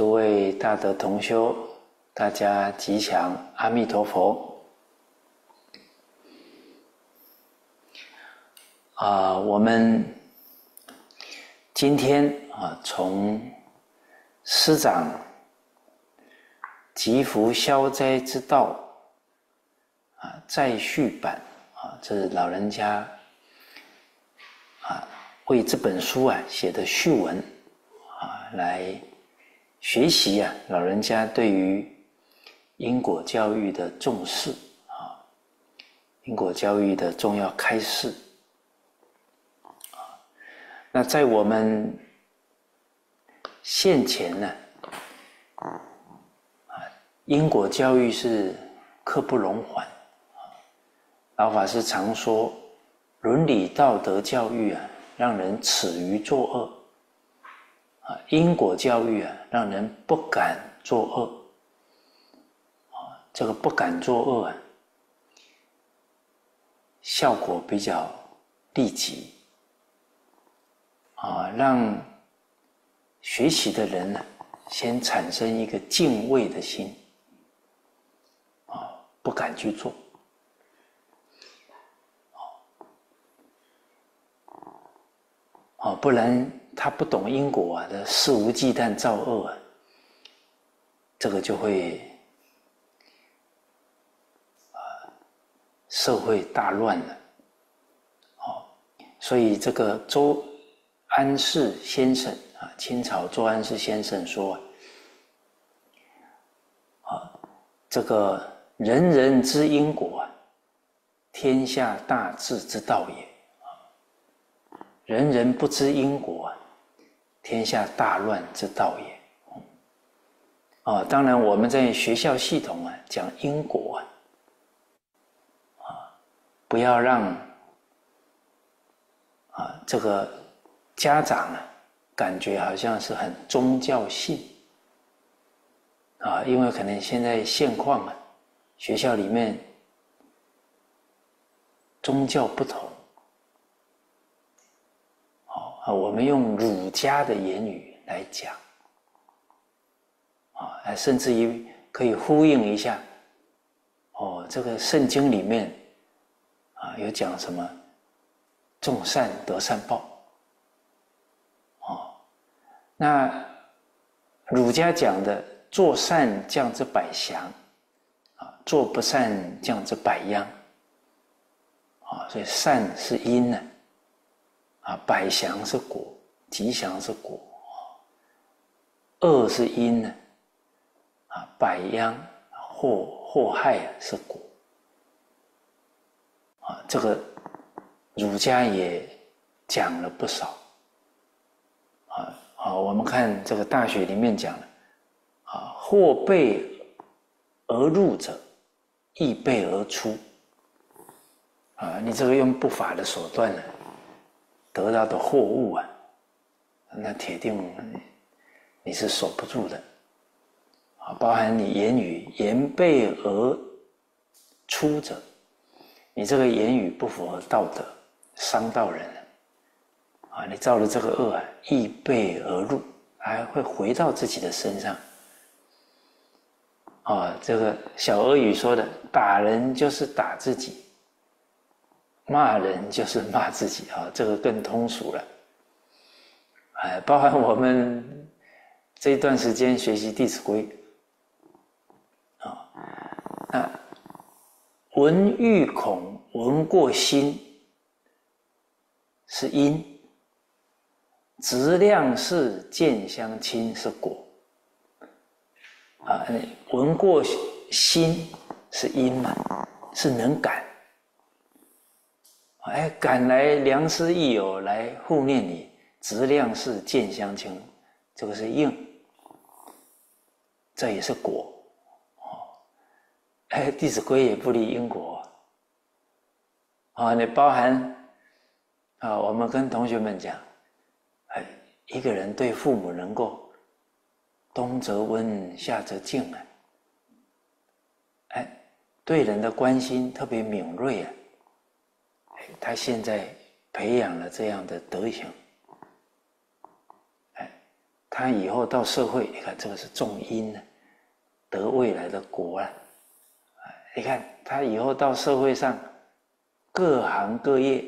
诸位大德同修，大家吉祥，阿弥陀佛。啊，我们今天啊，从师长祈福消灾之道啊，再续版啊，这是老人家啊为这本书啊写的序文啊来。学习啊，老人家对于因果教育的重视啊，因果教育的重要开示啊。那在我们现前呢，啊，因果教育是刻不容缓啊。老法师常说，伦理道德教育啊，让人耻于作恶。因果教育啊，让人不敢作恶啊，这个不敢作恶啊，效果比较立即啊，让学习的人呢，先产生一个敬畏的心啊，不敢去做啊，不能。他不懂因果啊，这肆无忌惮造恶啊，这个就会啊社会大乱了。哦，所以这个周安世先生啊，清朝周安世先生说啊，这个人人知因果啊，天下大治之道也啊，人人不知因果啊。天下大乱之道也。啊，当然我们在学校系统啊讲因果啊，啊，不要让啊这个家长啊感觉好像是很宗教性啊，因为可能现在现况啊，学校里面宗教不同。我们用儒家的言语来讲，啊，甚至于可以呼应一下，哦，这个圣经里面啊有讲什么，种善得善报，哦，那儒家讲的做善降之百祥，啊，做不善降之百殃，啊，所以善是因呢。啊百祥是果，吉祥是果，恶是因呢。啊，百殃祸祸害是果。啊，这个儒家也讲了不少。啊啊，我们看这个《大学》里面讲了，啊，或备而入者，亦备而出。啊，你这个用不法的手段呢？得到的货物啊，那铁定你是守不住的啊！包含你言语言悖而出者，你这个言语不符合道德，伤到人啊！你造了这个恶啊，易备而入，还会回到自己的身上啊！这个小俄语说的，打人就是打自己。骂人就是骂自己啊，这个更通俗了。哎，包含我们这一段时间学习《弟子规》啊，那闻欲恐，闻过心是因；质量是见相亲是果。啊，闻过心是因嘛，是能感。哎，赶来良师益友来护念你，质量是见相亲，这个是应，这也是果，哦，哎，《弟子规》也不离因果，啊，你包含啊，我们跟同学们讲，哎，一个人对父母能够冬则温，夏则静啊，哎，对人的关心特别敏锐啊。他现在培养了这样的德行，哎，他以后到社会，你看这个是种因呢，得未来的果啊！你看他以后到社会上，各行各业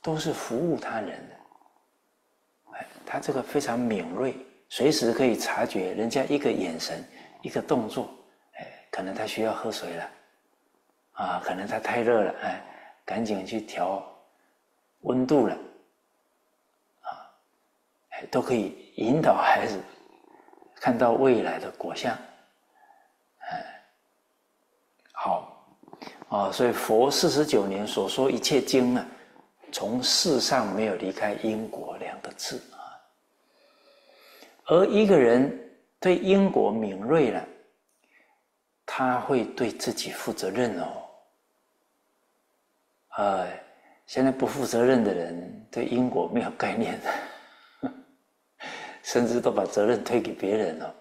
都是服务他人的。哎，他这个非常敏锐，随时可以察觉人家一个眼神、一个动作，哎，可能他需要喝水了，啊，可能他太热了，哎，赶紧去调温度了，啊，都可以引导孩子看到未来的果相。好，啊，所以佛四十九年所说一切经呢，从世上没有离开因果两个字啊。而一个人对因果敏锐了，他会对自己负责任哦。哎，现在不负责任的人对因果没有概念的，甚至都把责任推给别人了。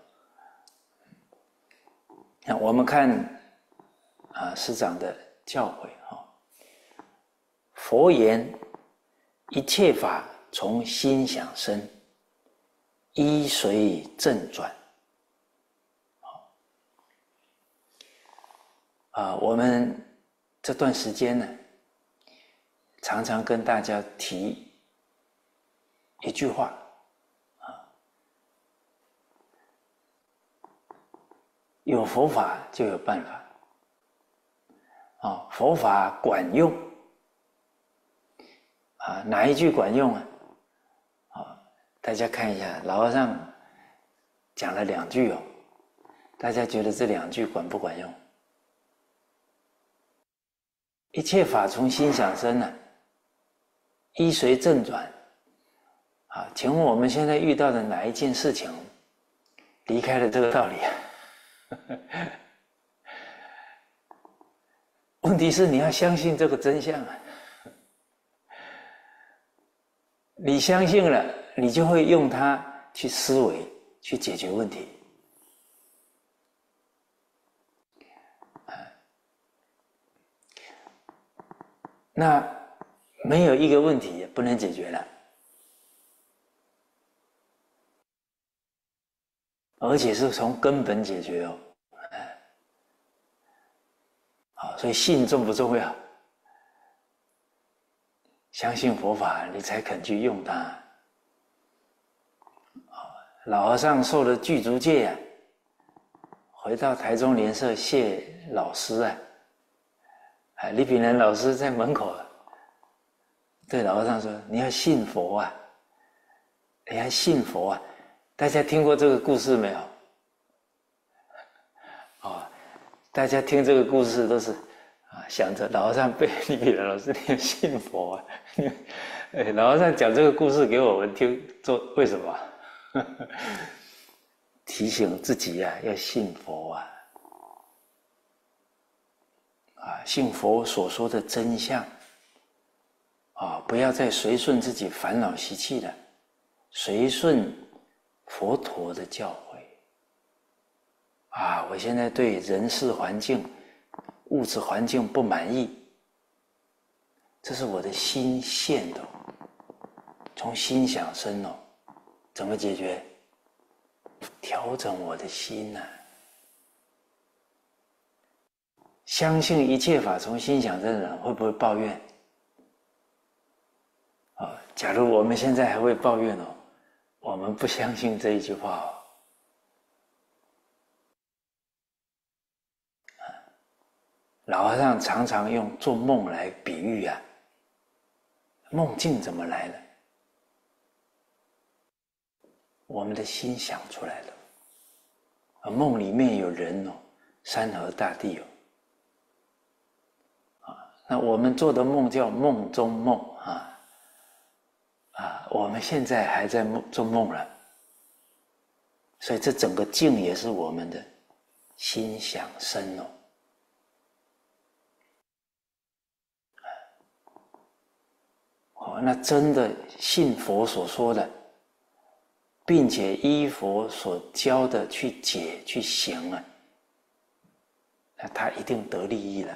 那我们看。啊，师长的教诲哈，佛言一切法从心想生，依随正转。啊，我们这段时间呢，常常跟大家提一句话啊，有佛法就有办法。啊，佛法管用啊？哪一句管用啊？啊，大家看一下，老和尚讲了两句哦，大家觉得这两句管不管用？一切法从心想生呢，依随正转。啊，请问我们现在遇到的哪一件事情离开了这个道理啊？问题是你要相信这个真相啊！你相信了，你就会用它去思维，去解决问题。那没有一个问题不能解决了，而且是从根本解决哦。啊，所以信重不重要？相信佛法，你才肯去用它。老和尚受了具足戒啊，回到台中莲社谢老师啊，啊，李炳南老师在门口对老和尚说：“你要信佛啊，你要信佛啊！”大家听过这个故事没有？大家听这个故事都是啊，想着老和尚背李炳南老师要信佛啊，哎，老和尚讲这个故事给我们听，做为什么？提醒自己呀，要信佛啊，啊，信佛所说的真相啊，不要再随顺自己烦恼习气了，随顺佛陀的教诲。啊！我现在对人事环境、物质环境不满意，这是我的心现的，从心想生哦。怎么解决？调整我的心呢？相信一切法从心想生的人会不会抱怨？假如我们现在还会抱怨哦，我们不相信这一句话哦。老和尚常常用做梦来比喻啊，梦境怎么来的？我们的心想出来的，啊，梦里面有人哦，山河大地哦，啊，那我们做的梦叫梦中梦啊，啊，我们现在还在梦做梦了，所以这整个境也是我们的心想生哦。哦，那真的信佛所说的，并且依佛所教的去解去行啊，那他一定得利益了。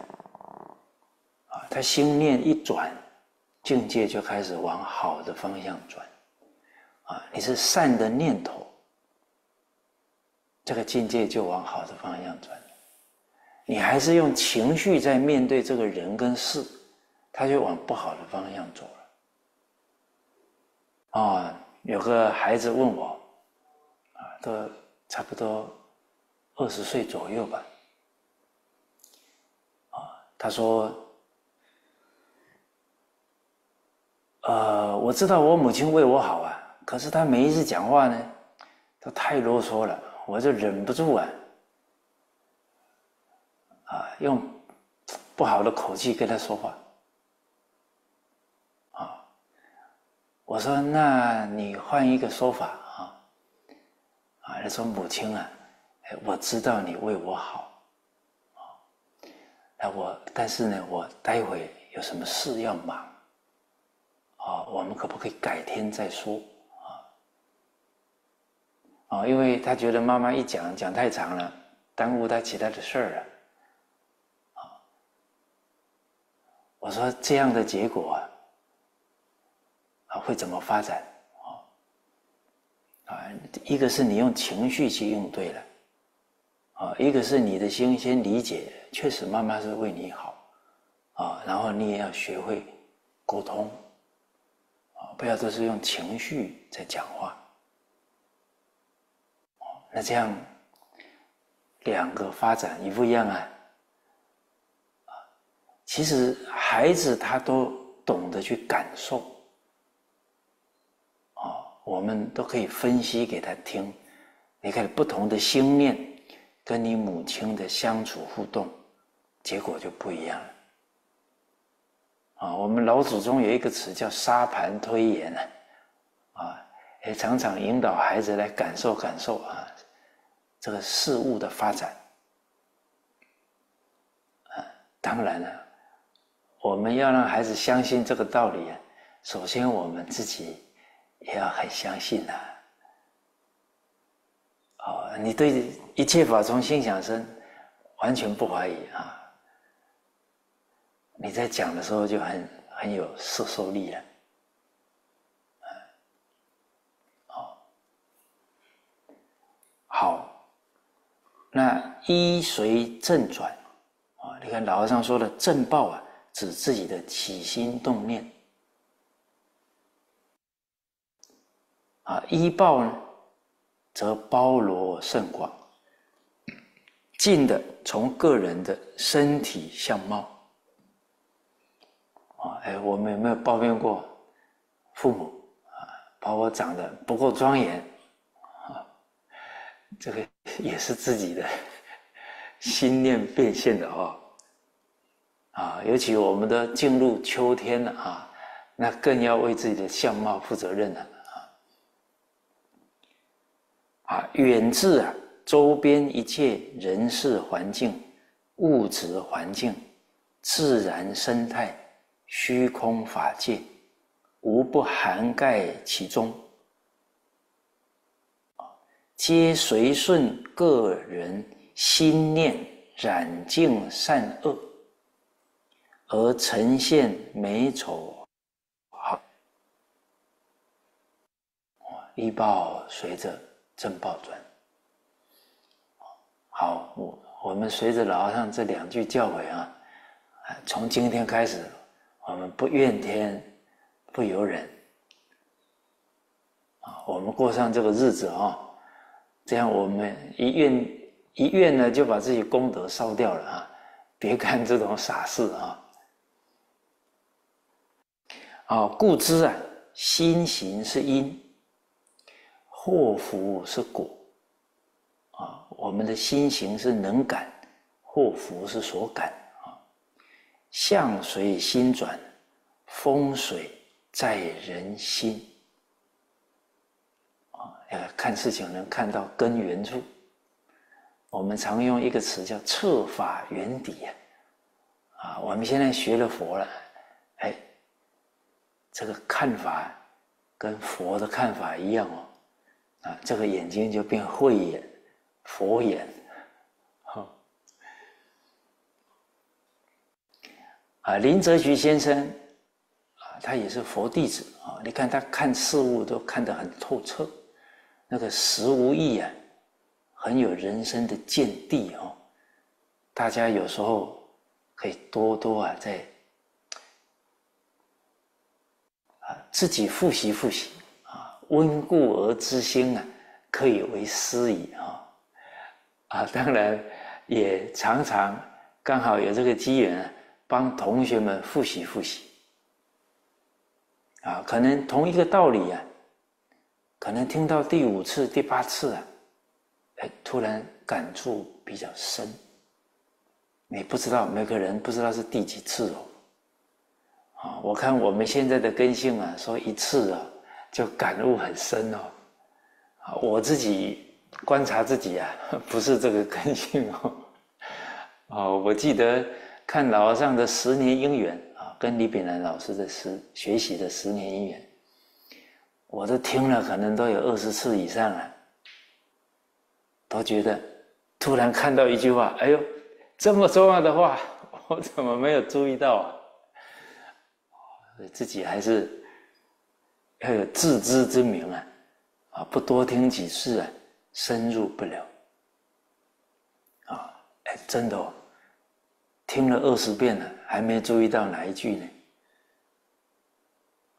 啊，他心念一转，境界就开始往好的方向转。啊，你是善的念头这个境界就往好的方向转。你还是用情绪在面对这个人跟事，他就往不好的方向走了。啊，有个孩子问我，啊，都差不多二十岁左右吧，啊，他说，呃，我知道我母亲为我好啊，可是她每一次讲话呢，都太啰嗦了，我就忍不住啊。啊，用不好的口气跟他说话，啊，我说，那你换一个说法啊，啊，他说母亲啊，我知道你为我好，啊，那我但是呢，我待会有什么事要忙，啊，我们可不可以改天再说啊？啊，因为他觉得妈妈一讲讲太长了，耽误他其他的事儿了。啊我说这样的结果啊，啊会怎么发展？啊，啊，一个是你用情绪去应对了，啊，一个是你的心先理解，确实妈妈是为你好，啊，然后你也要学会沟通，啊，不要都是用情绪在讲话，那这样两个发展一不一样啊？其实孩子他都懂得去感受，啊，我们都可以分析给他听。你看不同的心念，跟你母亲的相处互动，结果就不一样了。啊，我们老祖宗有一个词叫沙盘推演呢，啊，也常常引导孩子来感受感受啊，这个事物的发展。啊，当然了。我们要让孩子相信这个道理啊，首先我们自己也要很相信呐。哦，你对一切法从心想生，完全不怀疑啊。你在讲的时候就很很有摄受力了。好，好，那依随正转啊，你看老和尚说的正报啊。指自己的起心动念啊，依报呢，则包罗甚广，近的从个人的身体相貌啊，哎，我们有没有抱怨过父母啊，把我长得不够庄严啊？这个也是自己的心念变现的哦。啊，尤其我们的进入秋天了啊，那更要为自己的相貌负责任了啊！啊，远至啊，周边一切人事环境、物质环境、自然生态、虚空法界，无不涵盖其中，皆随顺个人心念染净善恶。而呈现美丑好，依报随着正报转。好，我我们随着老和尚这两句教诲啊，从今天开始，我们不怨天，不尤人，啊，我们过上这个日子啊，这样我们一怨一怨呢，就把自己功德烧掉了啊！别干这种傻事啊！啊，故知啊，心行是因，祸福是果。啊，我们的心行是能感，祸福是所感。啊，相随心转，风水在人心。啊，要看事情能看到根源处。我们常用一个词叫彻法圆底呀。啊，我们现在学了佛了，哎。这个看法跟佛的看法一样哦，啊，这个眼睛就变慧眼、佛眼，啊，林则徐先生啊，他也是佛弟子啊。你看他看事物都看得很透彻，那个实无意啊，很有人生的见地哦。大家有时候可以多多啊，在啊自己复习复习啊，温故而知新啊，可以为师矣啊！啊，当然也常常刚好有这个机缘啊，帮同学们复习复习啊，可能同一个道理啊。可能听到第五次、第八次啊，哎，突然感触比较深。你不知道每个人不知道是第几次哦。啊，我看我们现在的根性啊，说一次啊就感悟很深哦。啊，我自己观察自己啊，不是这个根性哦。哦，我记得看老和尚的十年姻缘啊，跟李炳南老师的十学习的十年姻缘。我都听了，可能都有二十次以上了，都觉得突然看到一句话，哎呦，这么重要的话，我怎么没有注意到啊？自己还是要有自知之明啊！啊，不多听几次啊，深入不了。啊，哎，真的哦，听了二十遍了，还没注意到哪一句呢？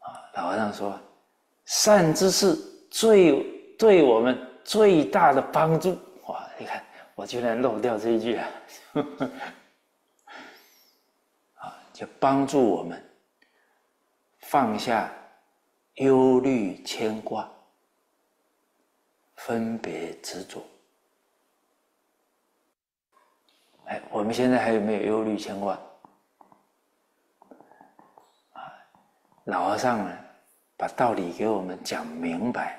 啊，老和尚说。善知识最对我们最大的帮助，哇！你看，我居然漏掉这一句啊！啊，就帮助我们放下忧虑牵挂、分别执着。哎，我们现在还有没有忧虑牵挂？啊，老和尚呢？把道理给我们讲明白，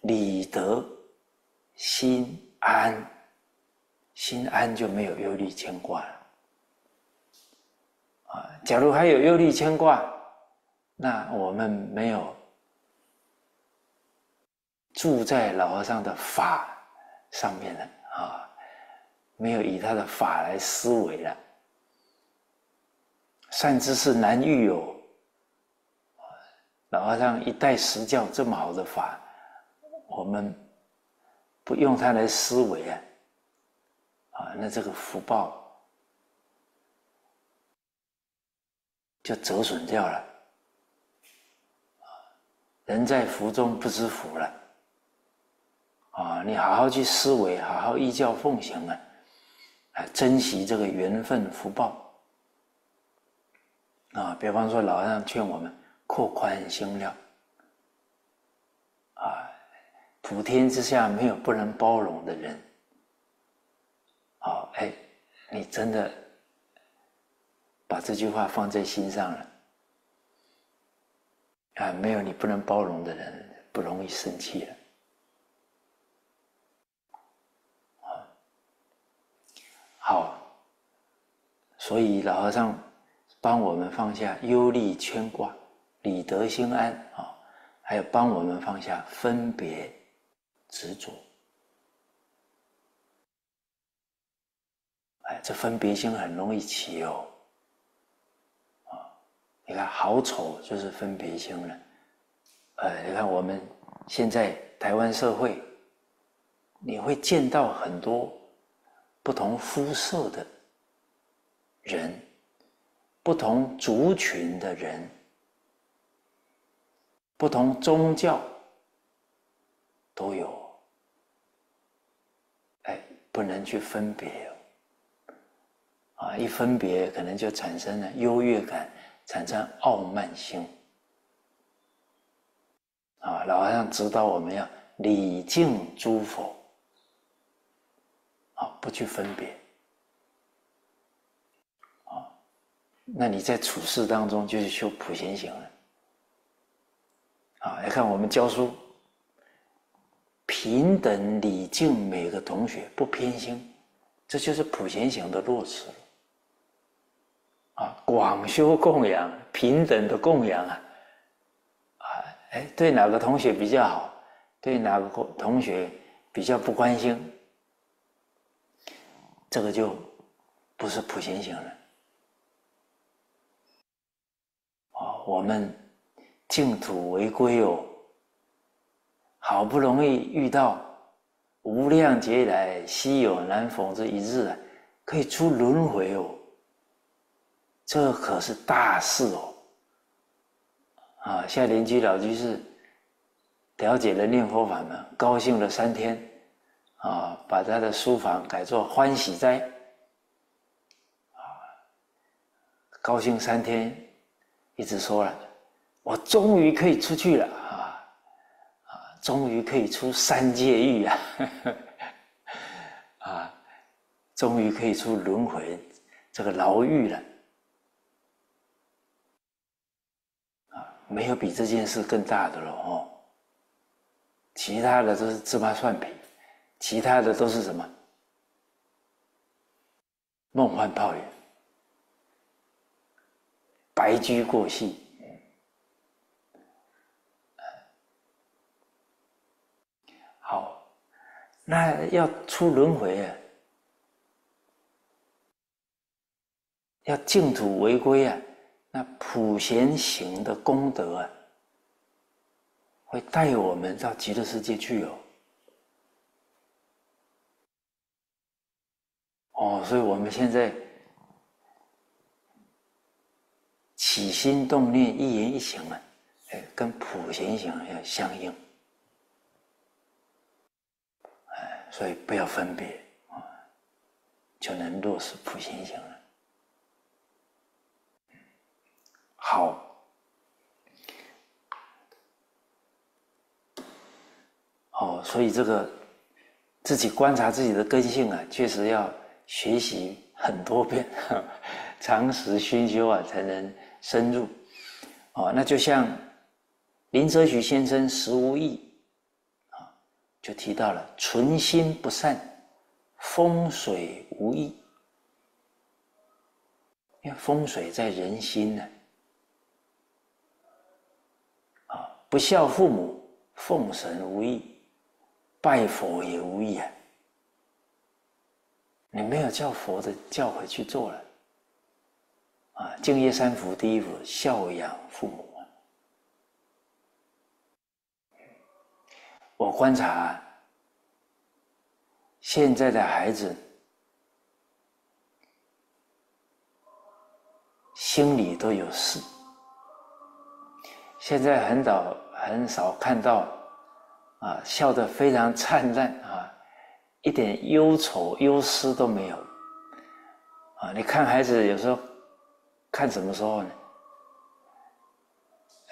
理得心安，心安就没有忧虑牵挂了。啊，假如还有忧虑牵挂，那我们没有住在老和尚的法上面了啊，没有以他的法来思维了。善知识难遇有。老和尚一代实教这么好的法，我们不用它来思维啊，啊，那这个福报就折损掉了。人在福中不知福了，啊，你好好去思维，好好依教奉行啊，啊，珍惜这个缘分福报啊。比方说，老和尚劝我们。扩宽心量，啊，普天之下没有不能包容的人，好，哎，你真的把这句话放在心上了，啊，没有你不能包容的人，不容易生气了，好，所以老和尚帮我们放下忧虑牵挂。理得心安啊，还有帮我们放下分别执着。哎，这分别心很容易起哦。啊，你看好丑就是分别心了。呃，你看我们现在台湾社会，你会见到很多不同肤色的人，不同族群的人。不同宗教都有，哎，不能去分别啊！一分别，可能就产生了优越感，产生傲慢心啊！老和尚指导我们要礼敬诸佛，不去分别啊！那你在处事当中就是修普贤行了。啊，来看我们教书，平等礼敬每个同学，不偏心，这就是普贤行的落实啊，广修供养，平等的供养啊，啊，哎，对哪个同学比较好，对哪个同学比较不关心，这个就不是普贤行了。啊，我们。净土为归哦，好不容易遇到无量劫来稀有难逢之一日啊，可以出轮回哦，这可是大事哦。啊，现在邻居老居士了解了念佛法门，高兴了三天，啊，把他的书房改做欢喜斋，啊，高兴三天，一直说了，我终于可以出去了啊，啊，终于可以出三界狱啊，啊，终于可以出轮回这个牢狱了。没有比这件事更大的了哦，其他的都是芝麻蒜皮，其他的都是什么梦幻泡影、白驹过隙。好，那要出轮回啊，要净土为归啊。那普贤行的功德啊，会带我们到极乐世界去哦。哦，所以我们现在起心动念、一言一行啊，哎，跟普贤行要相应。哎，所以不要分别啊，就能落实普贤行了。好，哦，所以这个自己观察自己的根性啊，确实要学习很多遍，常识熏修啊，才能深入。哦，那就像林则徐先生《十无益》啊，就提到了“存心不善，风水无益”，因为风水在人心呢。啊不孝父母，奉神无益，拜佛也无益啊！你没有叫佛的教诲去做了啊！敬业三福第一福，孝养父母啊！我观察现在的孩子心里都有事，现在很少。很少看到，啊，笑得非常灿烂啊，一点忧愁忧思都没有，啊，你看孩子有时候看什么时候呢？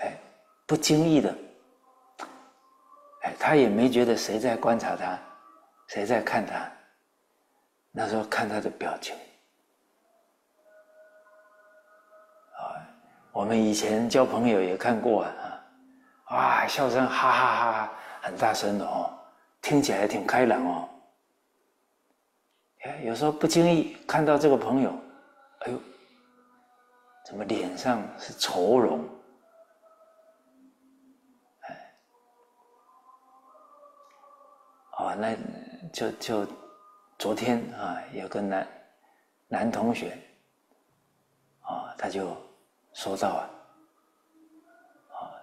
哎，不经意的，哎，他也没觉得谁在观察他，谁在看他，那时候看他的表情，啊，我们以前交朋友也看过啊。哇，笑声哈哈哈哈，很大声的哦，听起来挺开朗哦。哎，有时候不经意看到这个朋友，哎呦，怎么脸上是愁容？哎，哦，那就就昨天啊，有个男男同学，啊，他就说到啊。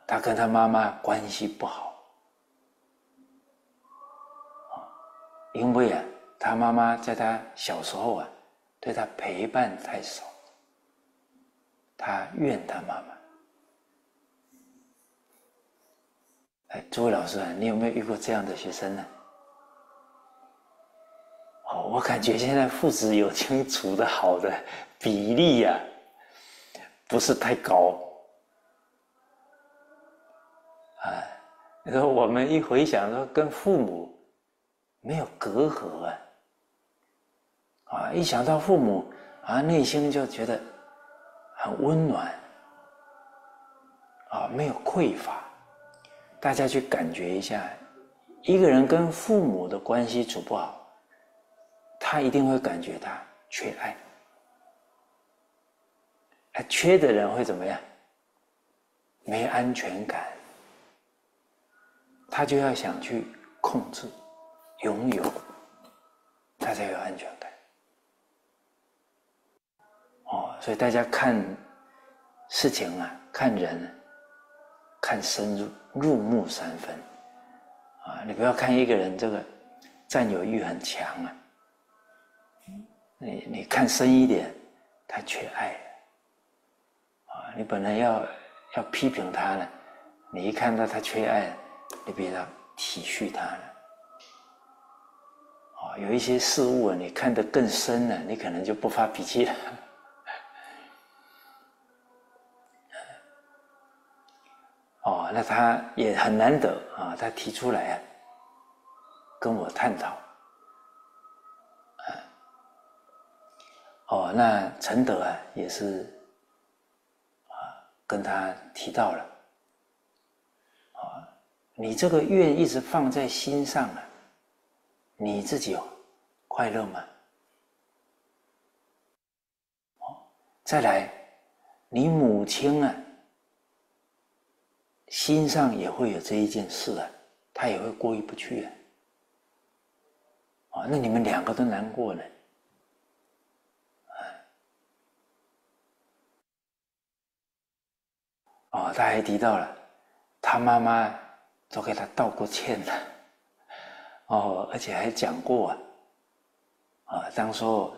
他跟他妈妈关系不好，啊因为啊，他妈妈在他小时候啊，对他陪伴太少，他怨他妈妈。哎，诸位老师啊，你有没有遇过这样的学生呢？哦，我感觉现在父子有情处的好的比例呀，不是太高。啊你说我们一回想说跟父母没有隔阂啊，啊，一想到父母啊，内心就觉得很温暖，啊，没有匮乏。大家去感觉一下，一个人跟父母的关系处不好，他一定会感觉他缺爱。哎，缺的人会怎么样？没安全感。他就要想去控制、拥有，他才有安全感。哦，所以大家看事情啊，看人，看深入，入木三分。啊，你不要看一个人这个占有欲很强啊。你你看深一点，他缺爱啊！你本来要要批评他呢，你一看到他缺爱，你比较体恤他了。啊，有一些事物啊，你看得更深了，你可能就不发脾气了。哦，那他也很难得啊，他提出来啊，跟我探讨。哦，那陈德啊，也是啊，跟他提到了啊，你这个愿一直放在心上啊，你自己快乐吗？哦，再来，你母亲啊。心上也会有这一件事啊，他也会过意不去啊。啊，那你们两个都难过呢。啊，他还提到了，他妈妈都给他道过歉了。哦，而且还讲过啊，啊，当初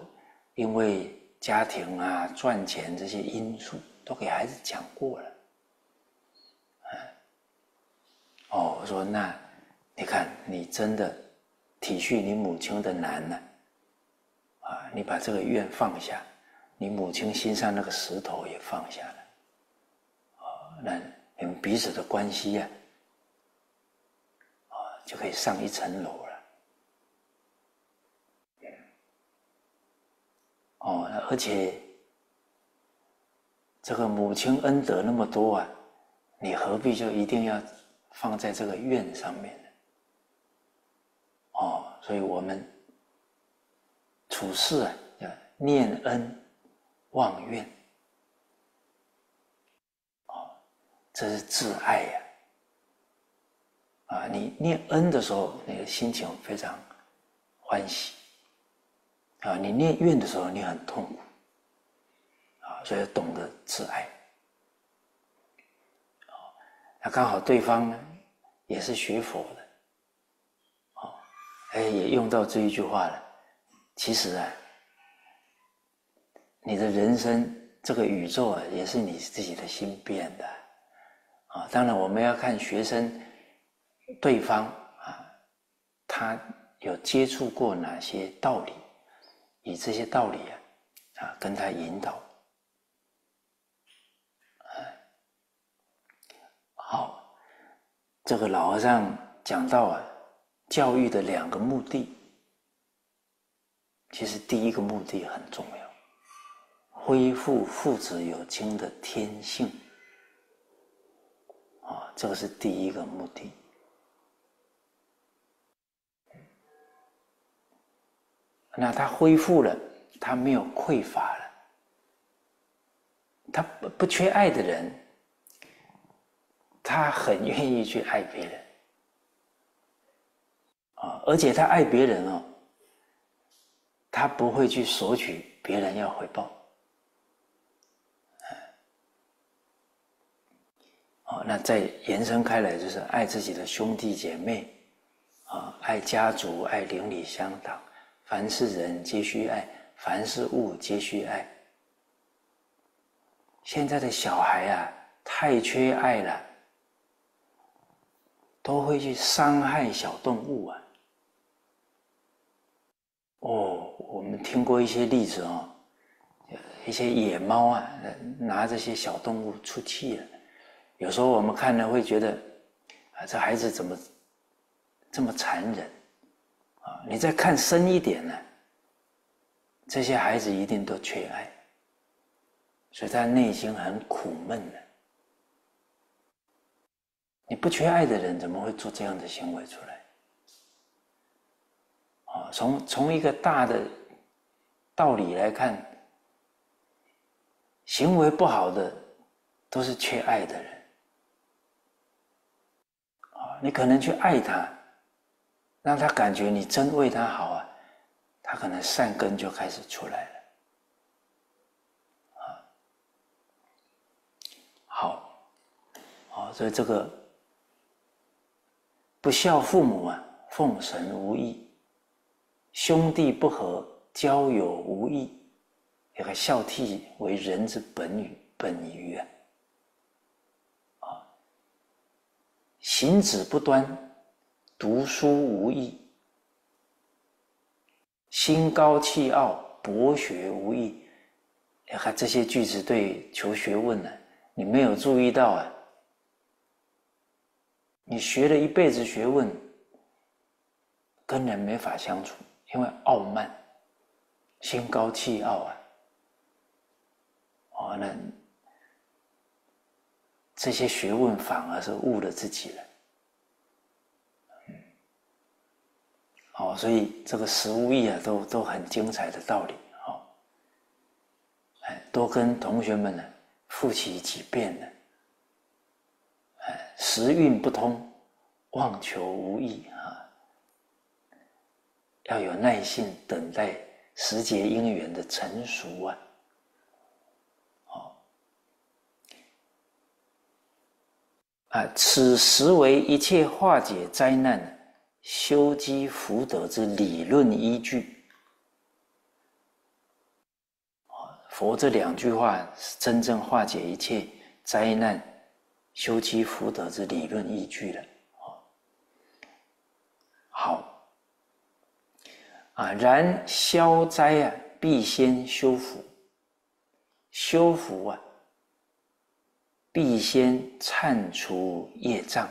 因为家庭啊、赚钱这些因素，都给孩子讲过了。哦，我说那，你看你真的体恤你母亲的难呢，啊，你把这个愿放下，你母亲心上那个石头也放下了，啊，那你们彼此的关系呀，啊，就可以上一层楼了。哦，而且这个母亲恩德那么多啊，你何必就一定要？放在这个愿上面的哦，所以我们处事啊，要念恩忘怨哦，这是自爱呀啊！你念恩的时候，你的心情非常欢喜啊；你念怨的时候，你很痛苦啊，所以懂得自爱。那刚好对方呢，也是学佛的，哦，哎，也用到这一句话了。其实啊，你的人生这个宇宙啊，也是你自己的心变的，啊，当然我们要看学生对方啊，他有接触过哪些道理，以这些道理啊，啊，跟他引导。好，这个老和尚讲到啊，教育的两个目的，其实第一个目的很重要，恢复父子有情的天性，啊，这个是第一个目的。那他恢复了，他没有匮乏了，他不不缺爱的人。他很愿意去爱别人啊，而且他爱别人哦，他不会去索取别人要回报。哦，那再延伸开来，就是爱自己的兄弟姐妹啊，爱家族，爱邻里乡党，凡是人皆需爱，凡是物皆需爱。现在的小孩啊，太缺爱了。都会去伤害小动物啊！哦，我们听过一些例子哦，一些野猫啊，拿这些小动物出气了。有时候我们看了会觉得，啊，这孩子怎么这么残忍啊？你再看深一点呢，这些孩子一定都缺爱，所以他内心很苦闷的。你不缺爱的人，怎么会做这样的行为出来？啊，从从一个大的道理来看，行为不好的都是缺爱的人。啊，你可能去爱他，让他感觉你真为他好啊，他可能善根就开始出来了。啊，好，好，所以这个。不孝父母啊，奉神无益兄弟不和，交友无益。这个孝悌为人之本与本于啊，啊，行止不端，读书无益，心高气傲，博学无益。你看这些句子对求学问呢，你没有注意到啊？你学了一辈子学问，跟人没法相处，因为傲慢，心高气傲啊。哦，那这些学问反而是误了自己了。嗯，哦，所以这个十无义啊，都都很精彩的道理。哦，哎，多跟同学们呢复习几遍呢。哎时运不通，妄求无益啊，要有耐心等待时节因缘的成熟啊。啊，此时为一切化解灾难、修积福德之理论依据。佛这两句话是真正化解一切灾难、修积福德之理论依据了。好，啊，然消灾啊，必先修福，修福啊。必先铲除业障，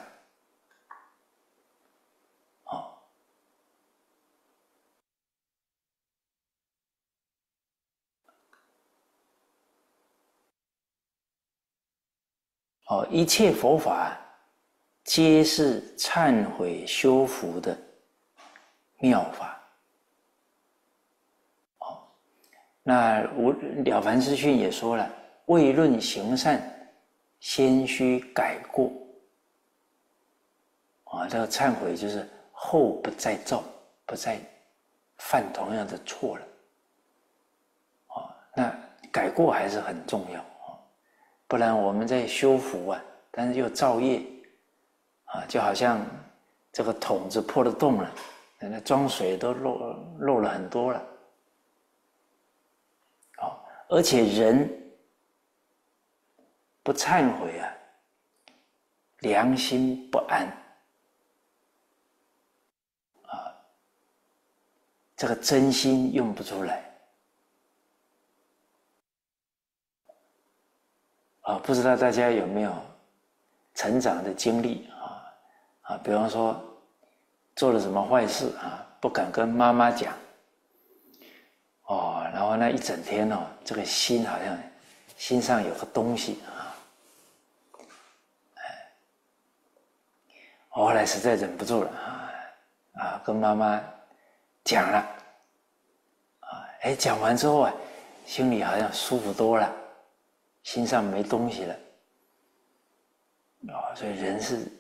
哦，一切佛法皆是忏悔修福的妙法。哦，那无了凡四训也说了，未论行善。先须改过啊！这个忏悔就是后不再造，不再犯同样的错了啊。那改过还是很重要，不然我们在修复啊，但是又造业啊，就好像这个桶子破了洞了，那装水都漏漏了很多了啊，而且人。不忏悔啊，良心不安啊，这个真心用不出来啊！不知道大家有没有成长的经历啊？啊，比方说做了什么坏事啊，不敢跟妈妈讲哦，然后那一整天哦，这个心好像心上有个东西啊。哎我后来实在忍不住了啊啊，跟妈妈讲了啊，哎，讲完之后啊，心里好像舒服多了，心上没东西了啊，所以人是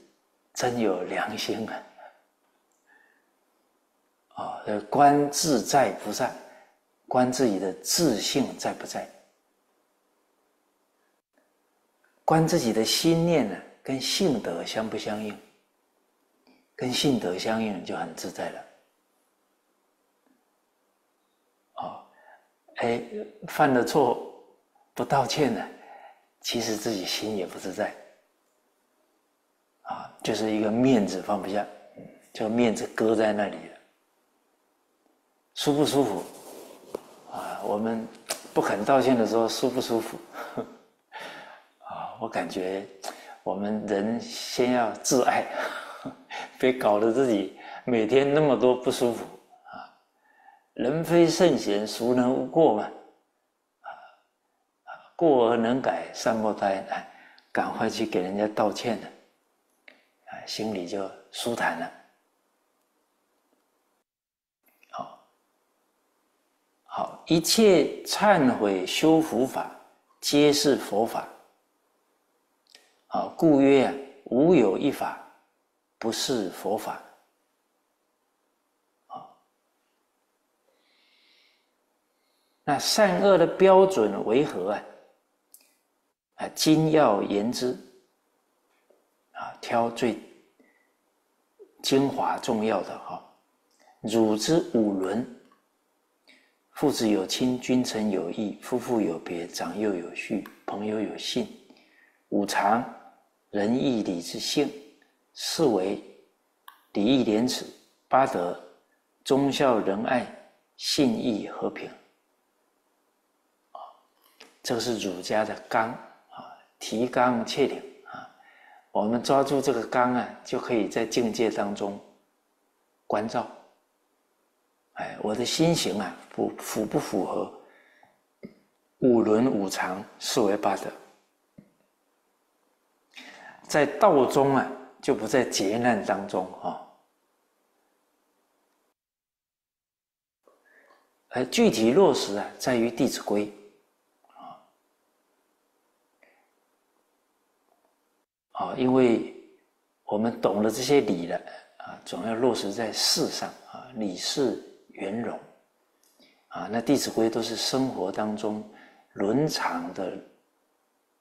真有良心啊！啊，观自在不在，观自己的自信在不在，观自己的心念呢，跟性德相不相应？跟性德相应就很自在了。啊，哎，犯了错不道歉呢，其实自己心也不自在。啊，就是一个面子放不下，就面子搁在那里了，舒不舒服？啊，我们不肯道歉的时候舒不舒服？啊，我感觉我们人先要自爱。别搞得自己每天那么多不舒服啊！人非圣贤，孰能无过嘛？过而能改，善莫大焉。哎，赶快去给人家道歉了，啊，心里就舒坦了。好，好，一切忏悔修福法，皆是佛法。啊，故曰无有一法。不是佛法啊！那善恶的标准为何啊？啊，精要言之啊，挑最精华重要的哈汝之五伦，父子有亲，君臣有义，夫妇有别，长幼有序，朋友有信。五常，仁义礼智信，是为礼义廉耻。八德，忠孝仁爱，信义和平。啊，这个是儒家的纲，提纲挈领啊。我们抓住这个纲啊，就可以在境界当中关照。哎，我的心行啊，符符不符合五伦五常四维八德？在道中啊，就不在劫难当中啊。而具体落实啊，在于《弟子规》啊，因为我们懂了这些理了啊，总要落实在事上啊，理事。圆融啊，那《弟子规》都是生活当中伦常的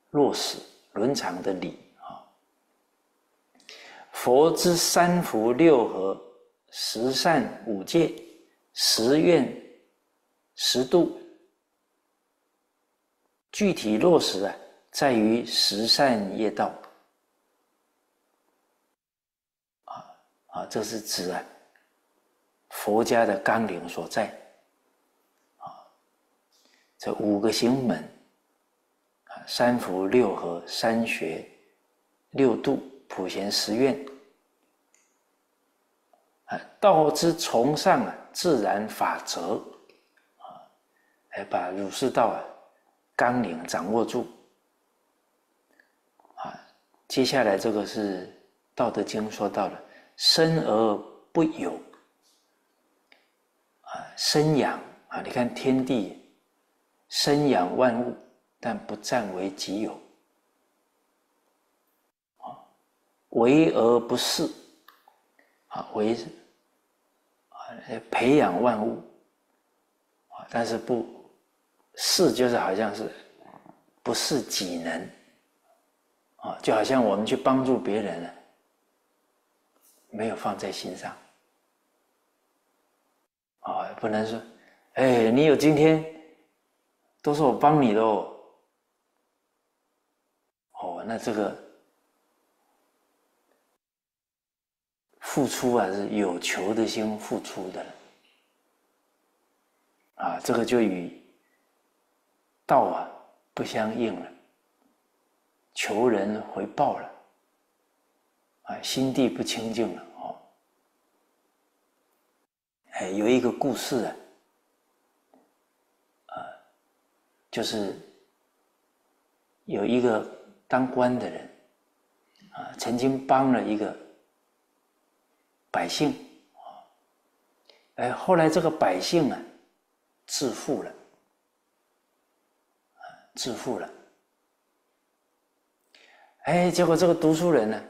落实，伦常的理啊。佛之三福六和、十善五戒、十愿十度，具体落实啊，在于十善业道啊，这是指啊。佛家的纲领所在，啊，这五个行门，啊，三福六和三学六度普贤十愿，啊，道之崇尚啊，自然法则，啊，来把儒释道啊纲领掌握住，啊，接下来这个是《道德经》说到了生而不有。啊，生养啊！你看天地生养万物，但不占为己有。啊，为而不恃。啊，为啊培养万物。啊，但是不恃，就是好像是不是己能。啊，就好像我们去帮助别人了，没有放在心上。啊，不能说，哎，你有今天，都是我帮你的哦。哦，那这个付出啊，是有求的心付出的，啊，这个就与道啊不相应了，求人回报了，啊，心地不清净了。哦哎，有一个故事啊，啊，就是有一个当官的人啊，曾经帮了一个百姓啊，哎，后来这个百姓啊，致富了，啊，致富了，哎，结果这个读书人呢，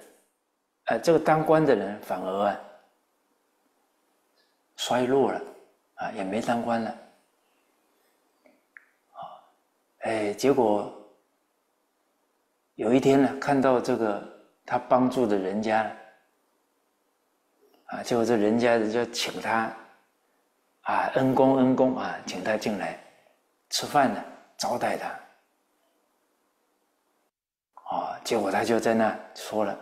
哎，这个当官的人反而啊。衰落了，啊，也没当官了，啊，哎，结果有一天呢，看到这个他帮助的人家，啊，结果这人家就请他，啊，恩公恩公啊，请他进来吃饭呢，招待他，啊，结果他就在那说了，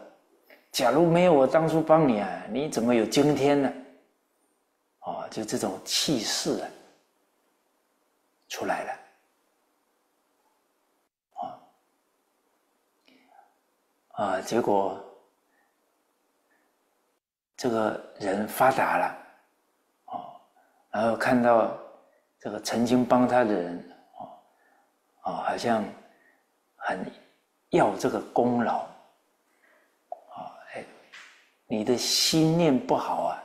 假如没有我当初帮你啊，你怎么有今天呢？哦，就这种气势啊，出来了，啊啊，结果这个人发达了，哦，然后看到这个曾经帮他的人，哦，哦，好像很要这个功劳，你的心念不好啊。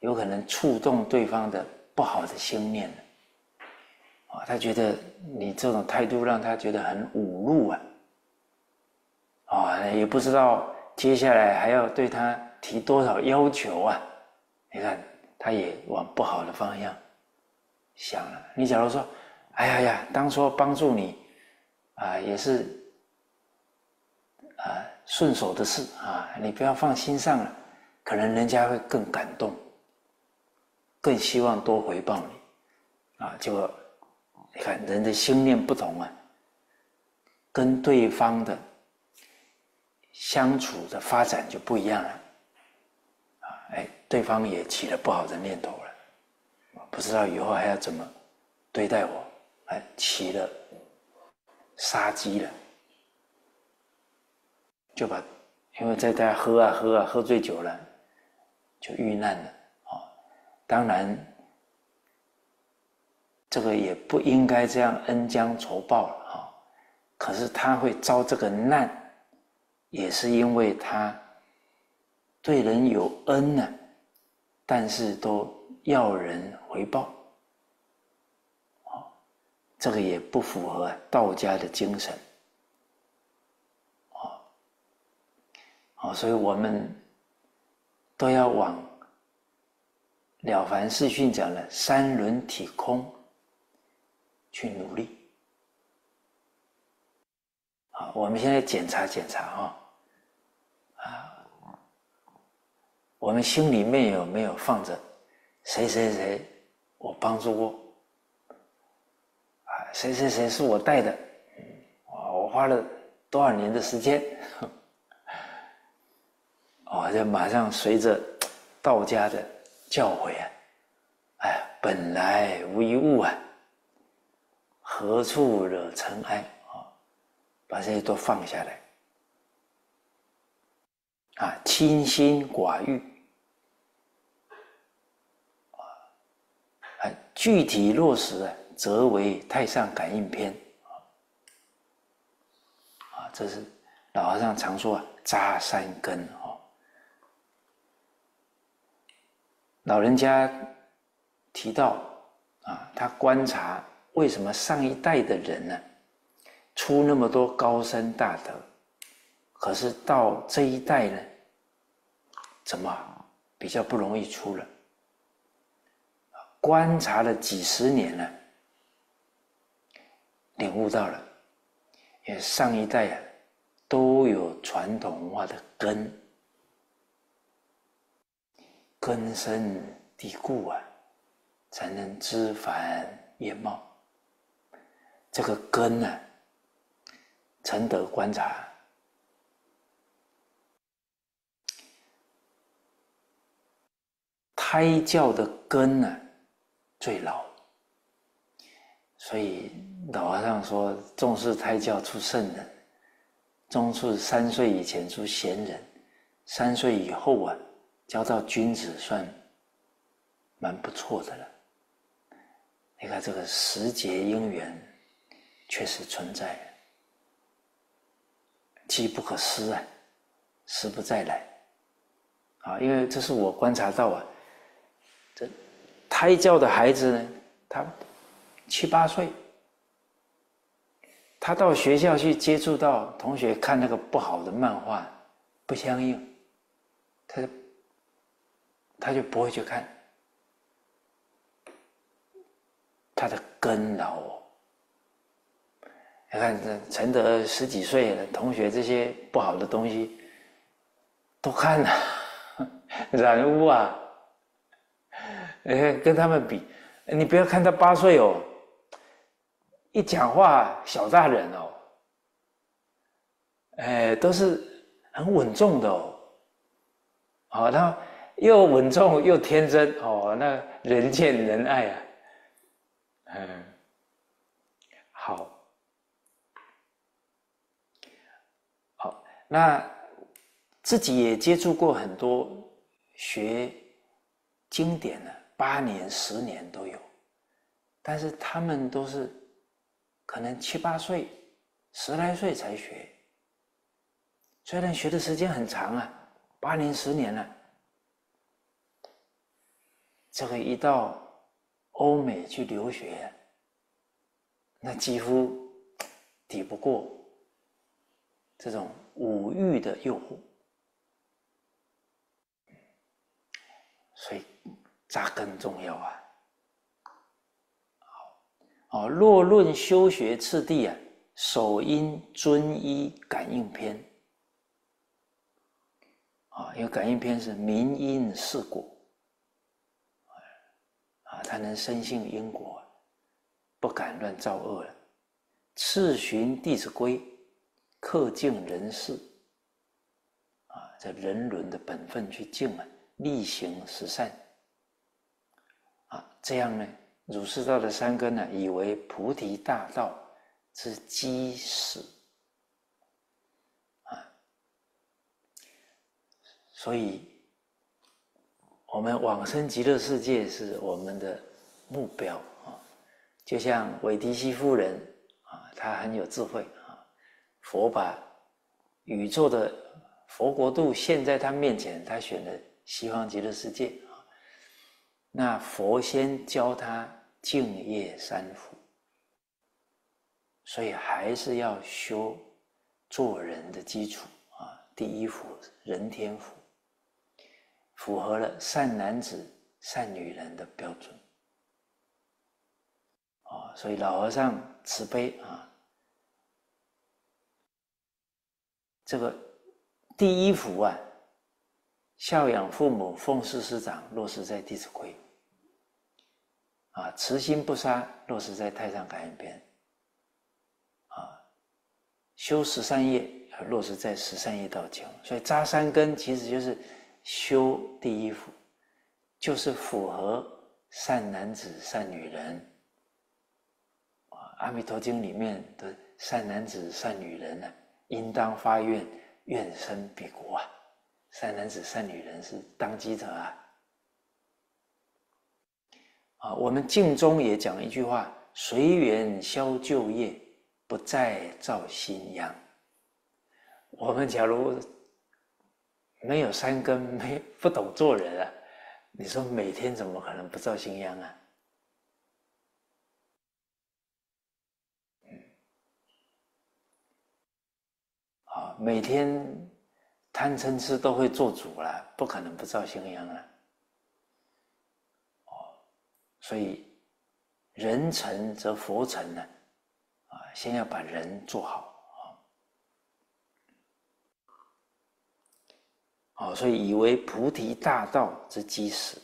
有可能触动对方的不好的心念啊，他觉得你这种态度让他觉得很侮辱啊，啊，也不知道接下来还要对他提多少要求啊，你看他也往不好的方向想了。你假如说，哎呀呀，当初帮助你啊，也是啊顺手的事啊，你不要放心上了，可能人家会更感动。更希望多回报你，啊，就你看人的心念不同啊，跟对方的相处的发展就不一样了，啊，哎，对方也起了不好的念头了，不知道以后还要怎么对待我，哎，起了杀机了，就把，因为在家喝啊喝啊喝醉酒了，就遇难了。当然，这个也不应该这样恩将仇报了哈。可是他会遭这个难，也是因为他对人有恩呢，但是都要人回报，这个也不符合道家的精神，哦，所以我们都要往。了凡四训讲的三轮体空，去努力。好，我们现在检查检查啊，啊，我们心里面有没有放着谁谁谁我帮助过？啊，谁谁谁是我带的？啊，我花了多少年的时间？哦，就马上随着道家的。教诲啊，哎，本来无一物啊，何处惹尘埃啊？把这些都放下来啊，清心寡欲啊，具体落实啊，则为太上感应篇啊，这是老和尚常说啊，扎三根啊。老人家提到啊，他观察为什么上一代的人呢出那么多高深大德，可是到这一代呢，怎么比较不容易出了？观察了几十年了，领悟到了，也上一代啊都有传统文化的根。根深蒂固啊，才能枝繁叶茂。这个根呢，承德观察，胎教的根呢最老，所以老和尚说，重视胎教出圣人，重视三岁以前出贤人，三岁以后啊。教到君子算蛮不错的了。你看这个时节因缘确实存在，机不可失啊，时不再来啊！因为这是我观察到啊，这胎教的孩子呢，他七八岁，他到学校去接触到同学看那个不好的漫画，不相应，他。他就不会去看，他的根老。你看，这陈德十几岁了，同学这些不好的东西都看了，染污啊！哎，跟他们比，你不要看他八岁哦，一讲话小大人哦，哎，都是很稳重的哦，好，他。又稳重又天真哦，那人见人爱啊，嗯，好，好，那自己也接触过很多学经典的，八年、十年都有，但是他们都是可能七八岁、十来岁才学，虽然学的时间很长啊，八年、十年了。这个一到欧美去留学，那几乎抵不过这种五欲的诱惑，所以扎根重要啊。好，哦，若论修学次第啊，首因遵依感应篇啊，因为感应篇是明因事果。他能深信因果，不敢乱造恶了。次循《弟子规》，恪尽人事，啊，这人伦的本分去尽啊，力行十善，啊，这样呢，儒释道的三根呢，以为菩提大道之基石，啊，所以，我们往生极乐世界是我们的目标啊，就像韦迪西夫人。啊，她很有智慧啊！佛把宇宙的佛国度现在他面前，他选了西方极乐世界啊。那佛先教他敬业三福，所以还是要修做人的基础啊。第一福人天福，符合了善男子、善女人的标准啊。所以老和尚慈悲啊。这个第一福啊，孝养父母，奉事师长，落实在《弟子规》啊；慈心不杀，落实在《太上感应篇》啊；修十三业，落实在《十三业道经》。所以扎三根，其实就是修第一福，就是符合善男子、善女人，《阿弥陀经》里面的善男子、善女人呢。应当发愿，愿生彼国啊！善男子、善女人是当机者啊！啊，我们净中也讲一句话：随缘消旧业，不再造新殃。我们假如没有三根，没不懂做人啊，你说每天怎么可能不造新殃啊？啊，每天贪嗔痴都会做主了，不可能不造新殃啊。哦，所以人成则佛成呢，啊，先要把人做好啊。所以以为菩提大道之基石。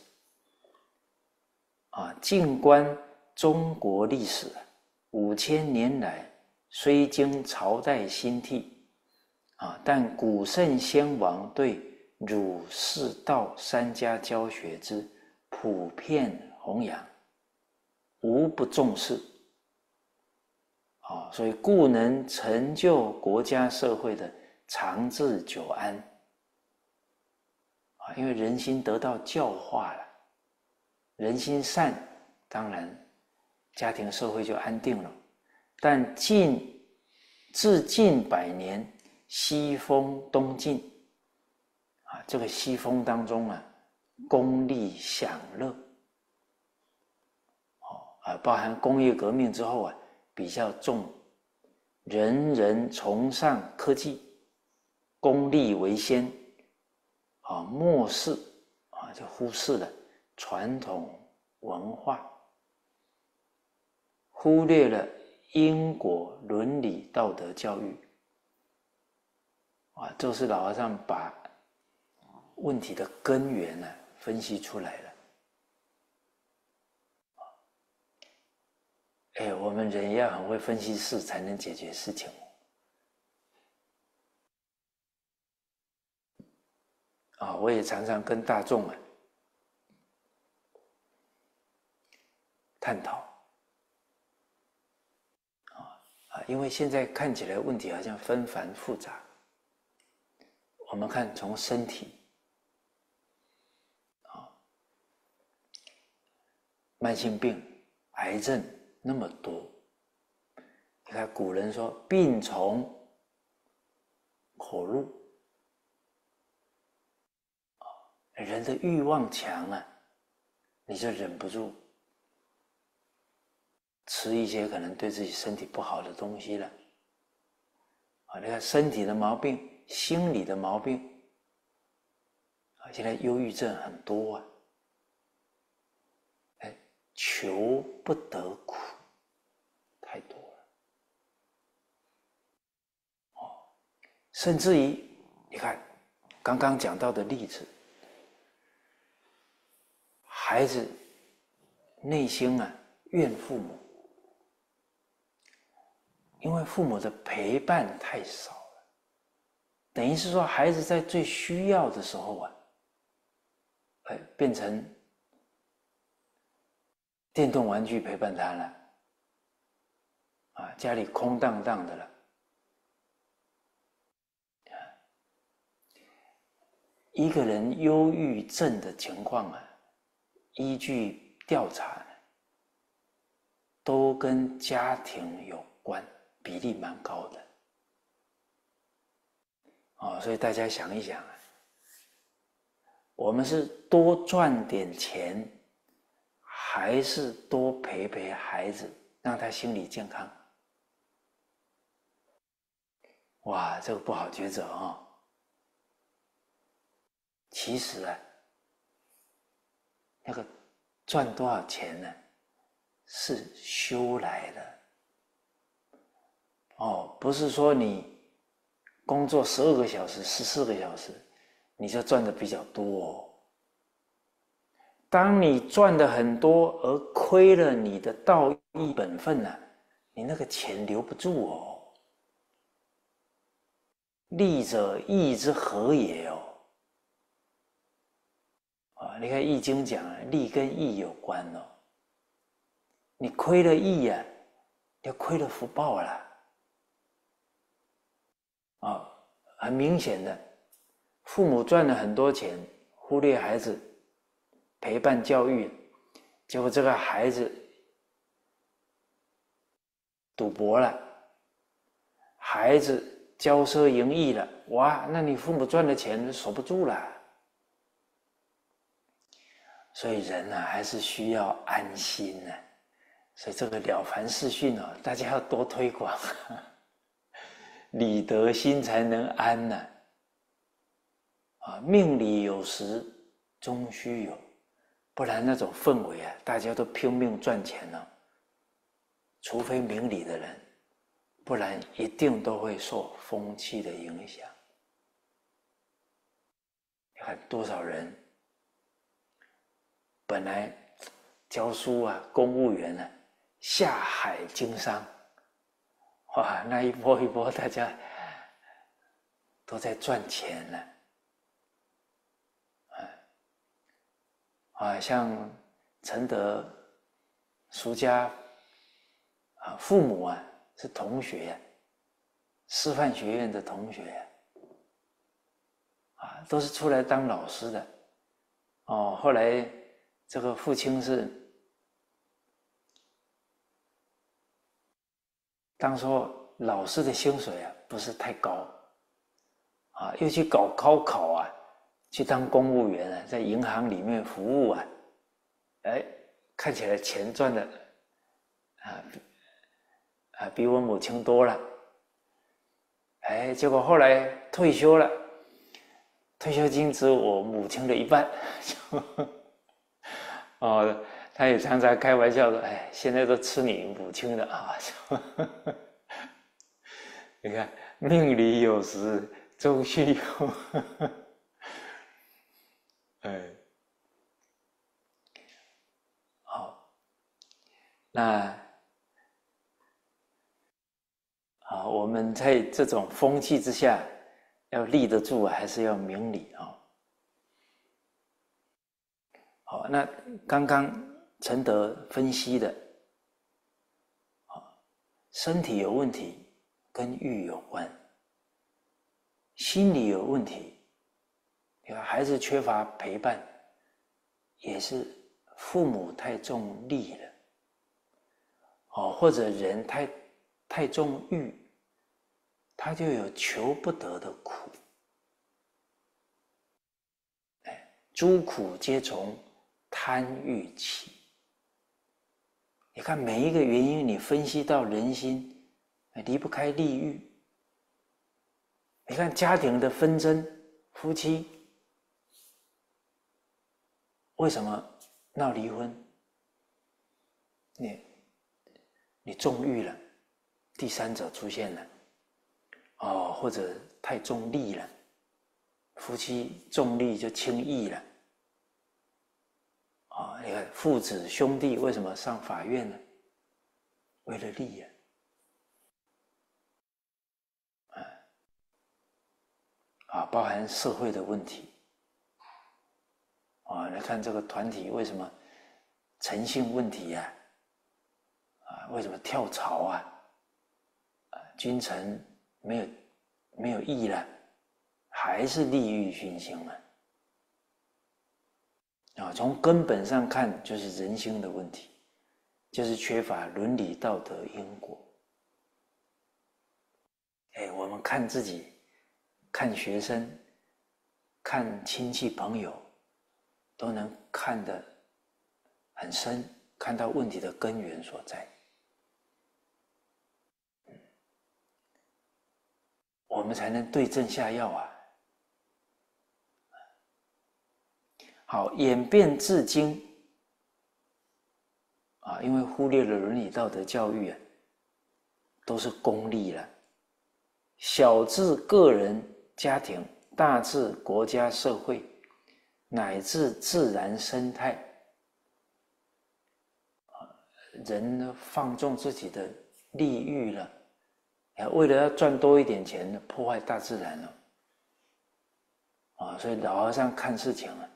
啊，静观中国历史五千年来，虽经朝代兴替。啊！但古圣先王对儒释道三家教学之普遍弘扬，无不重视。啊，所以故能成就国家社会的长治久安。因为人心得到教化了，人心善，当然家庭社会就安定了。但近至近百年。西风东进，啊，这个西风当中啊，功利享乐，哦，啊，包含工业革命之后啊，比较重，人人崇尚科技，功利为先，啊，漠视啊，就忽视了传统文化，忽略了因果伦理道德教育。啊，这是老和尚把问题的根源呢分析出来了。哎，我们人要很会分析事，才能解决事情。啊，我也常常跟大众啊探讨。啊啊，因为现在看起来问题好像纷繁复杂。我们看从身体啊，慢性病、癌症那么多，你看古人说病从口入啊，人的欲望强啊，你就忍不住吃一些可能对自己身体不好的东西了啊，你看身体的毛病。心理的毛病啊，现在忧郁症很多啊，哎，求不得苦太多了，哦，甚至于你看刚刚讲到的例子，孩子内心啊怨父母，因为父母的陪伴太少了，等于是说孩子在最需要的时候啊，哎，变成电动玩具陪伴他了，啊，家里空荡荡的了。一个人忧郁症的情况啊，依据调查，都跟家庭有关，比例蛮高的。哦，所以大家想一想啊，我们是多赚点钱，还是多陪陪孩子，让他心理健康？哇，这个不好抉择啊。其实啊，那个赚多少钱呢？是修来的。哦，不是说你工作十二个小时、十四个小时，你就赚的比较多哦。当你赚的很多，而亏了你的道义本分呢，你那个钱留不住哦。利者义之和也哦。你看《易经》讲利跟义有关哦。你亏了义呀，要亏了福报了。啊，很明显的，父母赚了很多钱，忽略孩子陪伴教育，结果这个孩子赌博了，孩子骄奢淫逸了，哇，那你父母赚的钱守不住了。所以人呢，还是需要安心呢。所以这个《了凡四训》哦，大家要多推广，理得心才能安呢。啊，命里有时终须有，不然那种氛围啊，大家都拼命赚钱了。除非明理的人，不然一定都会受风气的影响。你看多少人？本来教书啊，公务员呢，下海经商，哇，那一波一波，大家都在赚钱呢。啊，像承德苏家啊，父母啊是同学，师范学院的同学，啊，都是出来当老师的，哦，后来。这个父亲是当说老师的薪水啊不是太高，啊，又去搞高考啊，去当公务员啊，在银行里面服务啊，哎，看起来钱赚的啊啊比我母亲多了，哎，结果后来退休了，退休金只有我母亲的一半。哦，他也常常开玩笑说：“哎，现在都吃你母亲的啊！” 你看，命里有时终须有。哎，好，那好，我们在这种风气之下，要立得住，还是要明理啊？好，那刚刚陈德分析的，好，身体有问题跟欲有关，心理有问题，你看孩子缺乏陪伴，也是父母太重利了，哦，或者人太太重欲，他就有求不得的苦，诸苦皆从。贪欲起，你看每一个原因，你分析到人心，离不开利欲。你看家庭的纷争，夫妻为什么闹离婚？你你重欲了，第三者出现了，哦，或者太重利了，夫妻重利就轻义了。啊，你看父子兄弟为什么上法院呢？为了利呀，啊，包含社会的问题，啊，来看这个团体为什么诚信问题呀？啊，为什么跳槽啊？啊，君臣没有没有义了，还是利欲熏心啊？啊，从根本上看，就是人心的问题，就是缺乏伦理道德因果。哎，我们看自己，看学生，看亲戚朋友，都能看得很深，看到问题的根源所在。我们才能对症下药啊！好，演变至今啊，因为忽略了伦理道德教育啊，都是功利了。小至个人家庭，大至国家社会，乃至自然生态，人呢放纵自己的利欲了。为了要赚多一点钱，破坏大自然了啊！所以老和尚看事情啊，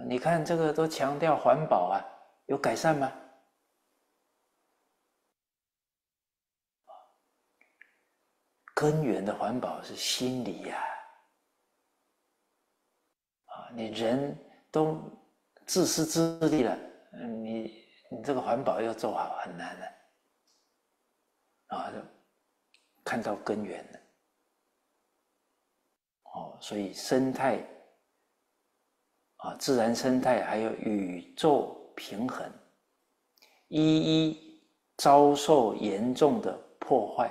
你看这个都强调环保啊，有改善吗？根源的环保是心理呀！啊，你人都自私自利了，你你这个环保要做好很难的啊！看到根源了，哦，所以生态啊，自然生态还有宇宙平衡，一一遭受严重的破坏，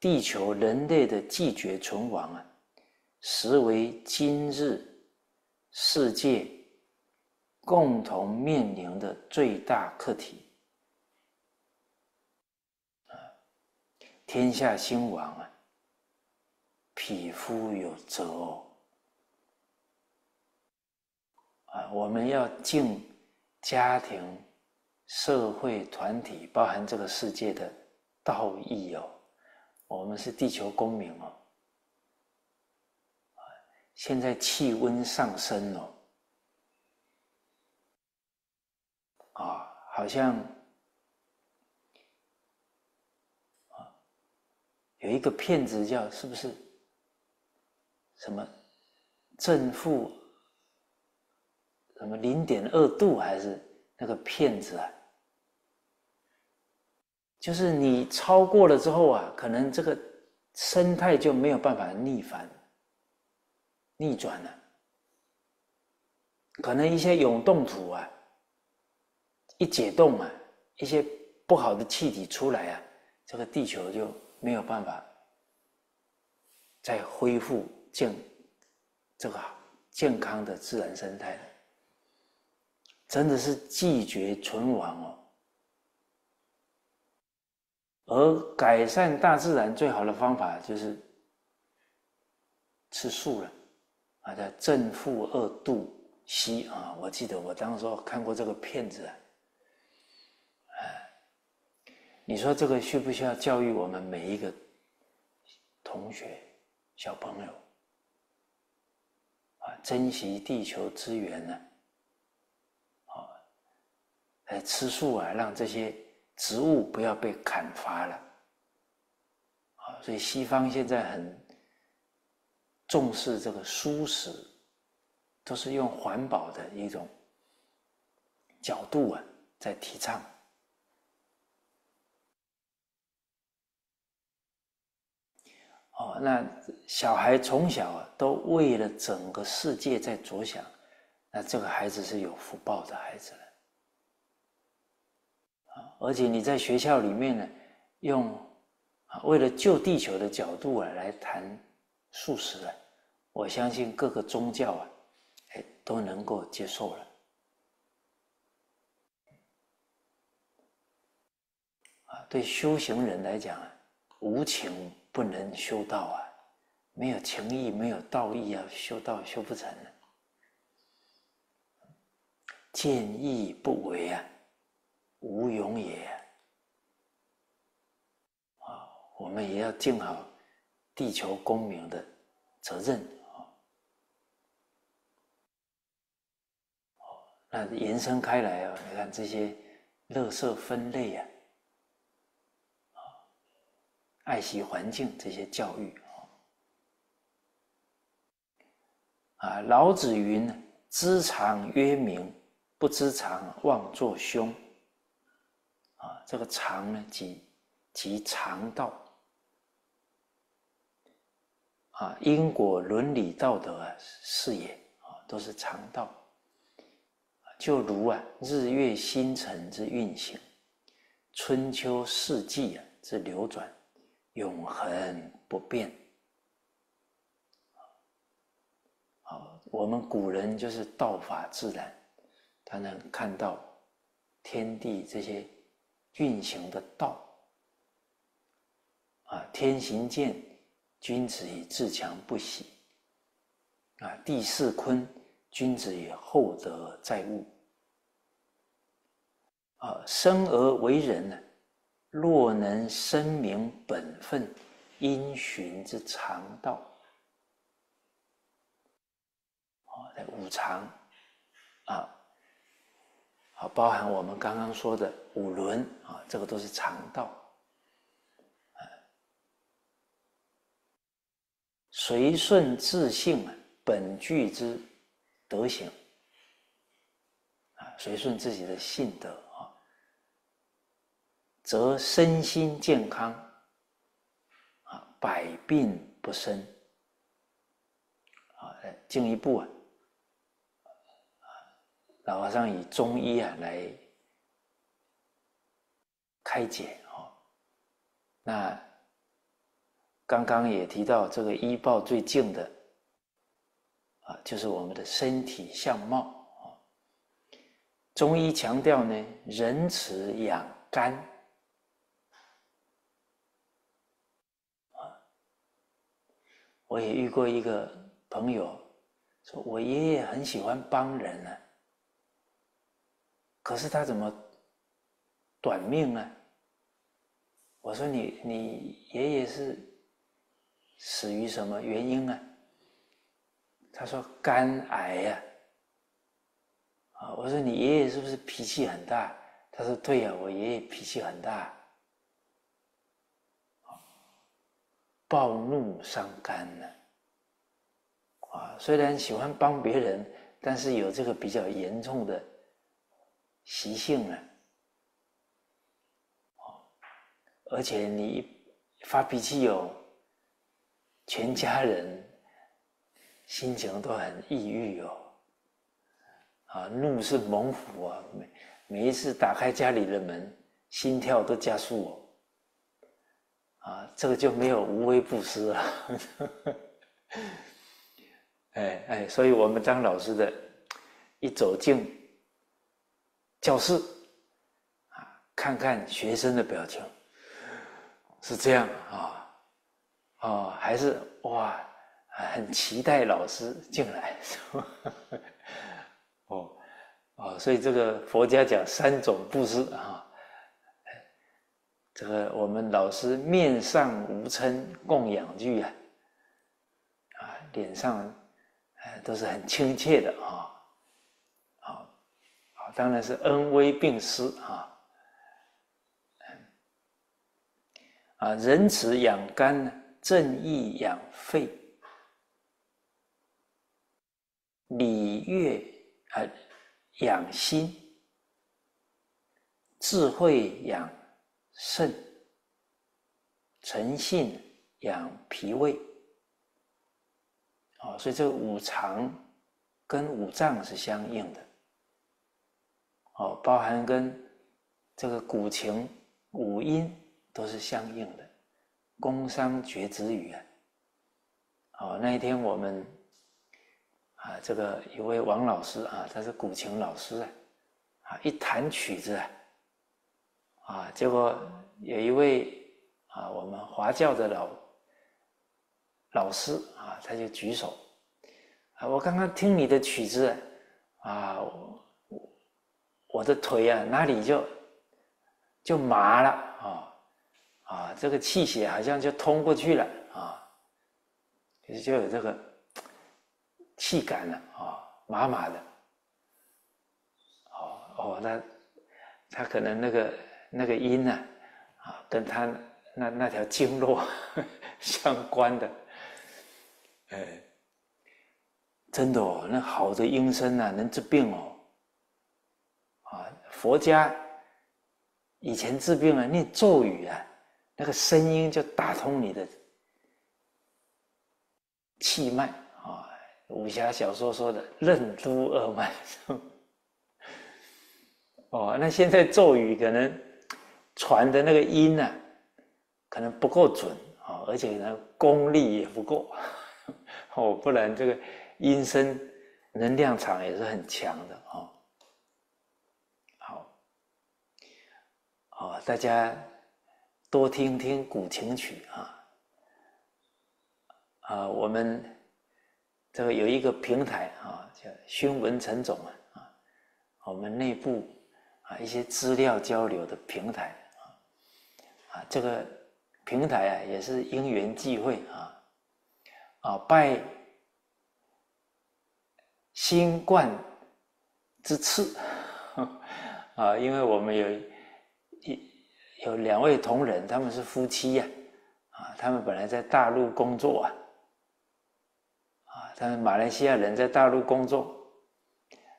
地球人类的继绝存亡啊，实为今日世界共同面临的最大课题。天下兴亡啊，匹夫有责哦。啊，我们要尽家庭、社会、团体，包含这个世界的道义哦。我们是地球公民哦。现在气温上升了，啊，好像啊。有一个骗子叫是不是？什么正负什么零点二度还是那个骗子啊？就是你超过了之后啊，可能这个生态就没有办法逆反、逆转了。可能一些永冻土啊，一解冻啊，一些不好的气体出来啊，这个地球就。没有办法再恢复健这个健康的自然生态，真的是拒绝存亡哦。而改善大自然最好的方法就是吃素了啊，叫正负二度息啊。我记得我当时看过这个片子啊。你说这个需不需要教育我们每一个同学、小朋友啊？珍惜地球资源呢？啊，来吃素啊，让这些植物不要被砍伐了啊！所以西方现在很重视这个素食，都是用环保的一种角度啊，在提倡。哦，那小孩从小都为了整个世界在着想，那这个孩子是有福报的孩子了。啊，而且你在学校里面呢，用啊为了救地球的角度啊来谈素食啊，我相信各个宗教啊，哎都能够接受了。啊，对修行人来讲啊，无情。不能修道啊，没有情义，没有道义啊，修道修不成了。见义不为啊，无勇也啊！我们也要尽好地球公民的责任啊！那延伸开来啊，你看这些垃圾分类，啊，爱惜环境这些教育。啊，老子云：“知常曰明，不知常妄作凶。”啊，这个常呢，即即常道。啊，因果伦理道德啊，是也啊，都是常道。就如啊，日月星辰之运行，春秋四季啊之流转，永恒不变。我们古人就是道法自然，他能看到天地这些运行的道。啊，天行健，君子以自强不息。啊，地势坤，君子以厚德载物。啊，生而为人呢，若能深明本分，因循之常道。五常啊，好，包含我们刚刚说的五伦啊，这个都是常道。随顺自性，本具之德行啊，随顺自己的性德，则身心健康啊，百病不生啊，进一步啊。老和尚以中医啊来开解哦，那刚刚也提到这个医报最近的啊，就是我们的身体相貌啊。中医强调呢，仁慈养肝我也遇过一个朋友，说我爷爷很喜欢帮人呢。可是他怎么短命呢？我说你你爷爷是死于什么原因啊？他说肝癌呀。啊，我说你爷爷是不是脾气很大？他说对呀，我爷爷脾气很大，暴怒伤肝呢。啊，虽然喜欢帮别人，但是有这个比较严重的。习性呢？而且你发脾气哦，全家人心情都很抑郁哦。啊，怒是猛虎啊，每每一次打开家里的门，心跳都加速哦。啊，这个就没有无微不施了。哎哎，所以我们当老师的，一走进。教室啊，看看学生的表情，是这样啊，哦，还是哇，很期待老师进来，是吧？哦，哦，所以这个佛家讲三种布施啊，这个我们老师面上无嗔供养具啊，啊，脸上哎都是很亲切的啊。好当然是恩威并施啊！啊，仁慈养肝，正义养肺，礼乐啊养心，智慧养肾，诚信养脾胃。啊，所以这个五常跟五脏是相应的。哦，包含跟这个古琴五音都是相应的，宫商角徵羽啊。哦，那一天我们啊，这个一位王老师啊，他是古琴老师啊，啊，一弹曲子啊，啊，结果有一位啊，我们华教的老老师啊，他就举手啊，我刚刚听你的曲子啊，我我的腿啊哪里就就麻了啊啊，这个气血好像就通过去了啊，就有这个气感了啊，麻麻的。哦哦，那他可能那个那个音呢啊，跟他那那条经络 相关的。哎，真的哦，那好的音声啊，能治病哦。啊，佛家以前治病啊，念咒语啊，那个声音就打通你的气脉啊。武侠小说说的任督二脉。哦，那现在咒语可能传的那个音呢，可能不够准啊，而且呢，功力也不够。哦，不然这个音声能量场也是很强的哦。好，好，大家多听听古琴曲啊。啊，我们这个有一个平台啊，叫“熏文陈总”啊，啊，我们内部啊一些资料交流的平台这个平台啊也是因缘际会啊。啊，拜新冠之赐 啊，因为我们有一有两位同仁，他们是夫妻呀，啊，他们本来在大陆工作啊，啊，他们马来西亚人在大陆工作，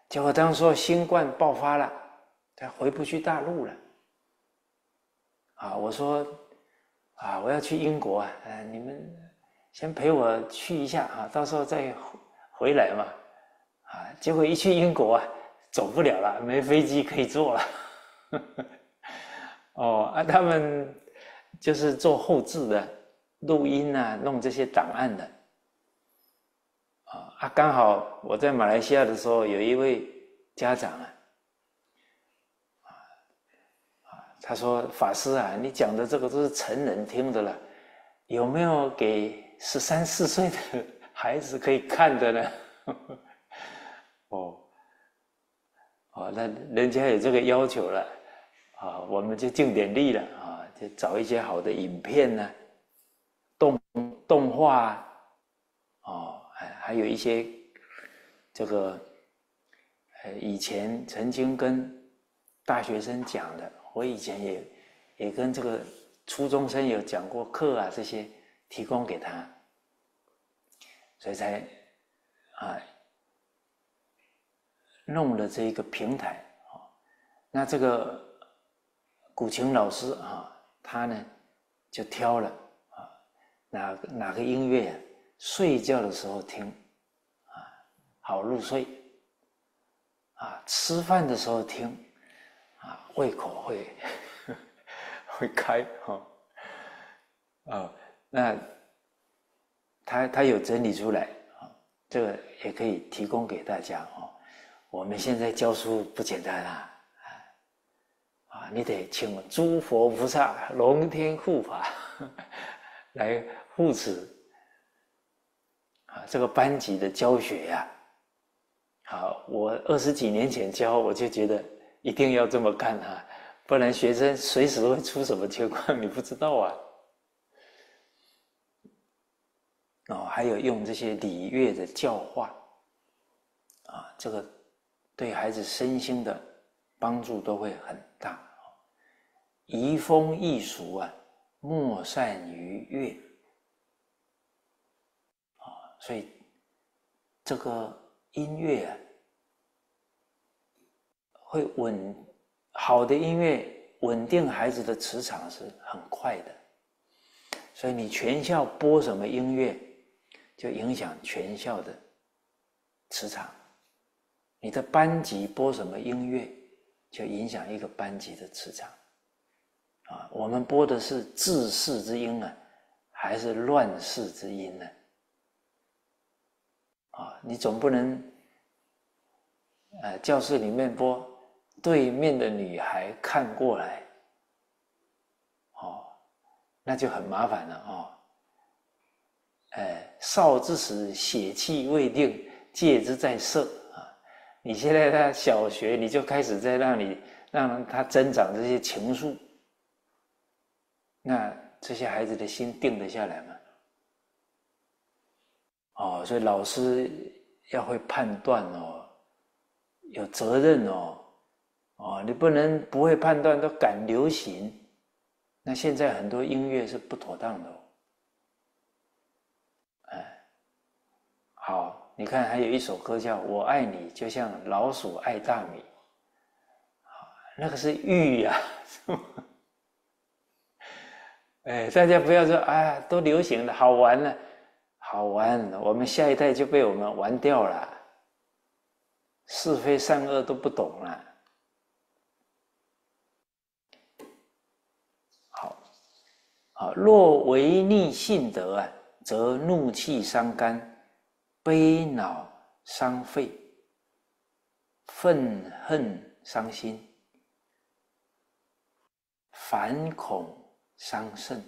结果当说新冠爆发了，他回不去大陆了，啊，我说啊，我要去英国啊，呃，你们。先陪我去一下啊，到时候再回来嘛，啊，结果一去英国啊，走不了了，没飞机可以坐了。哦，啊，他们就是做后置的录音啊，弄这些档案的。啊，啊，刚好我在马来西亚的时候，有一位家长啊，啊，他说：“法师啊，你讲的这个都是成人听的了，有没有给？”十三四岁的孩子可以看的呢，哦，哦，那人家有这个要求了，啊，我们就尽点力了啊，就找一些好的影片呢，动动画啊，哦，还还有一些这个，呃，以前曾经跟大学生讲的，我以前也也跟这个初中生有讲过课啊，这些。提供给他，所以才啊弄了这一个平台啊。那这个古琴老师啊，他呢就挑了啊哪哪个音乐睡觉的时候听啊好入睡啊吃饭的时候听啊胃口会 会开哈啊。那他他有整理出来啊，这个也可以提供给大家哦。我们现在教书不简单啊，啊，你得请诸佛菩萨、龙天护法来护持啊，这个班级的教学呀。好，我二十几年前教，我就觉得一定要这么干啊，不然学生随时会出什么情况，你不知道啊。哦，还有用这些礼乐的教化，啊，这个对孩子身心的帮助都会很大。移风易俗啊，莫善于乐。啊，所以这个音乐啊，会稳好的音乐稳定孩子的磁场是很快的。所以你全校播什么音乐？就影响全校的磁场，你的班级播什么音乐，就影响一个班级的磁场。啊，我们播的是治世之音呢，还是乱世之音呢？啊，你总不能，呃，教室里面播对面的女孩看过来，哦，那就很麻烦了哦。哎，少之时，血气未定，戒之在色啊！你现在他小学，你就开始在让你让他增长这些情愫，那这些孩子的心定得下来吗？哦，所以老师要会判断哦，有责任哦，哦，你不能不会判断都赶流行，那现在很多音乐是不妥当的。哦。哎好，你看还有一首歌叫《我爱你就像老鼠爱大米》，那个是玉呀。哎，大家不要说啊，都流行了，好玩了，好玩，我们下一代就被我们玩掉了，是非善恶都不懂了。好，啊，若违逆性德啊，则怒气伤肝。悲恼伤肺，愤恨伤心，烦恐伤肾。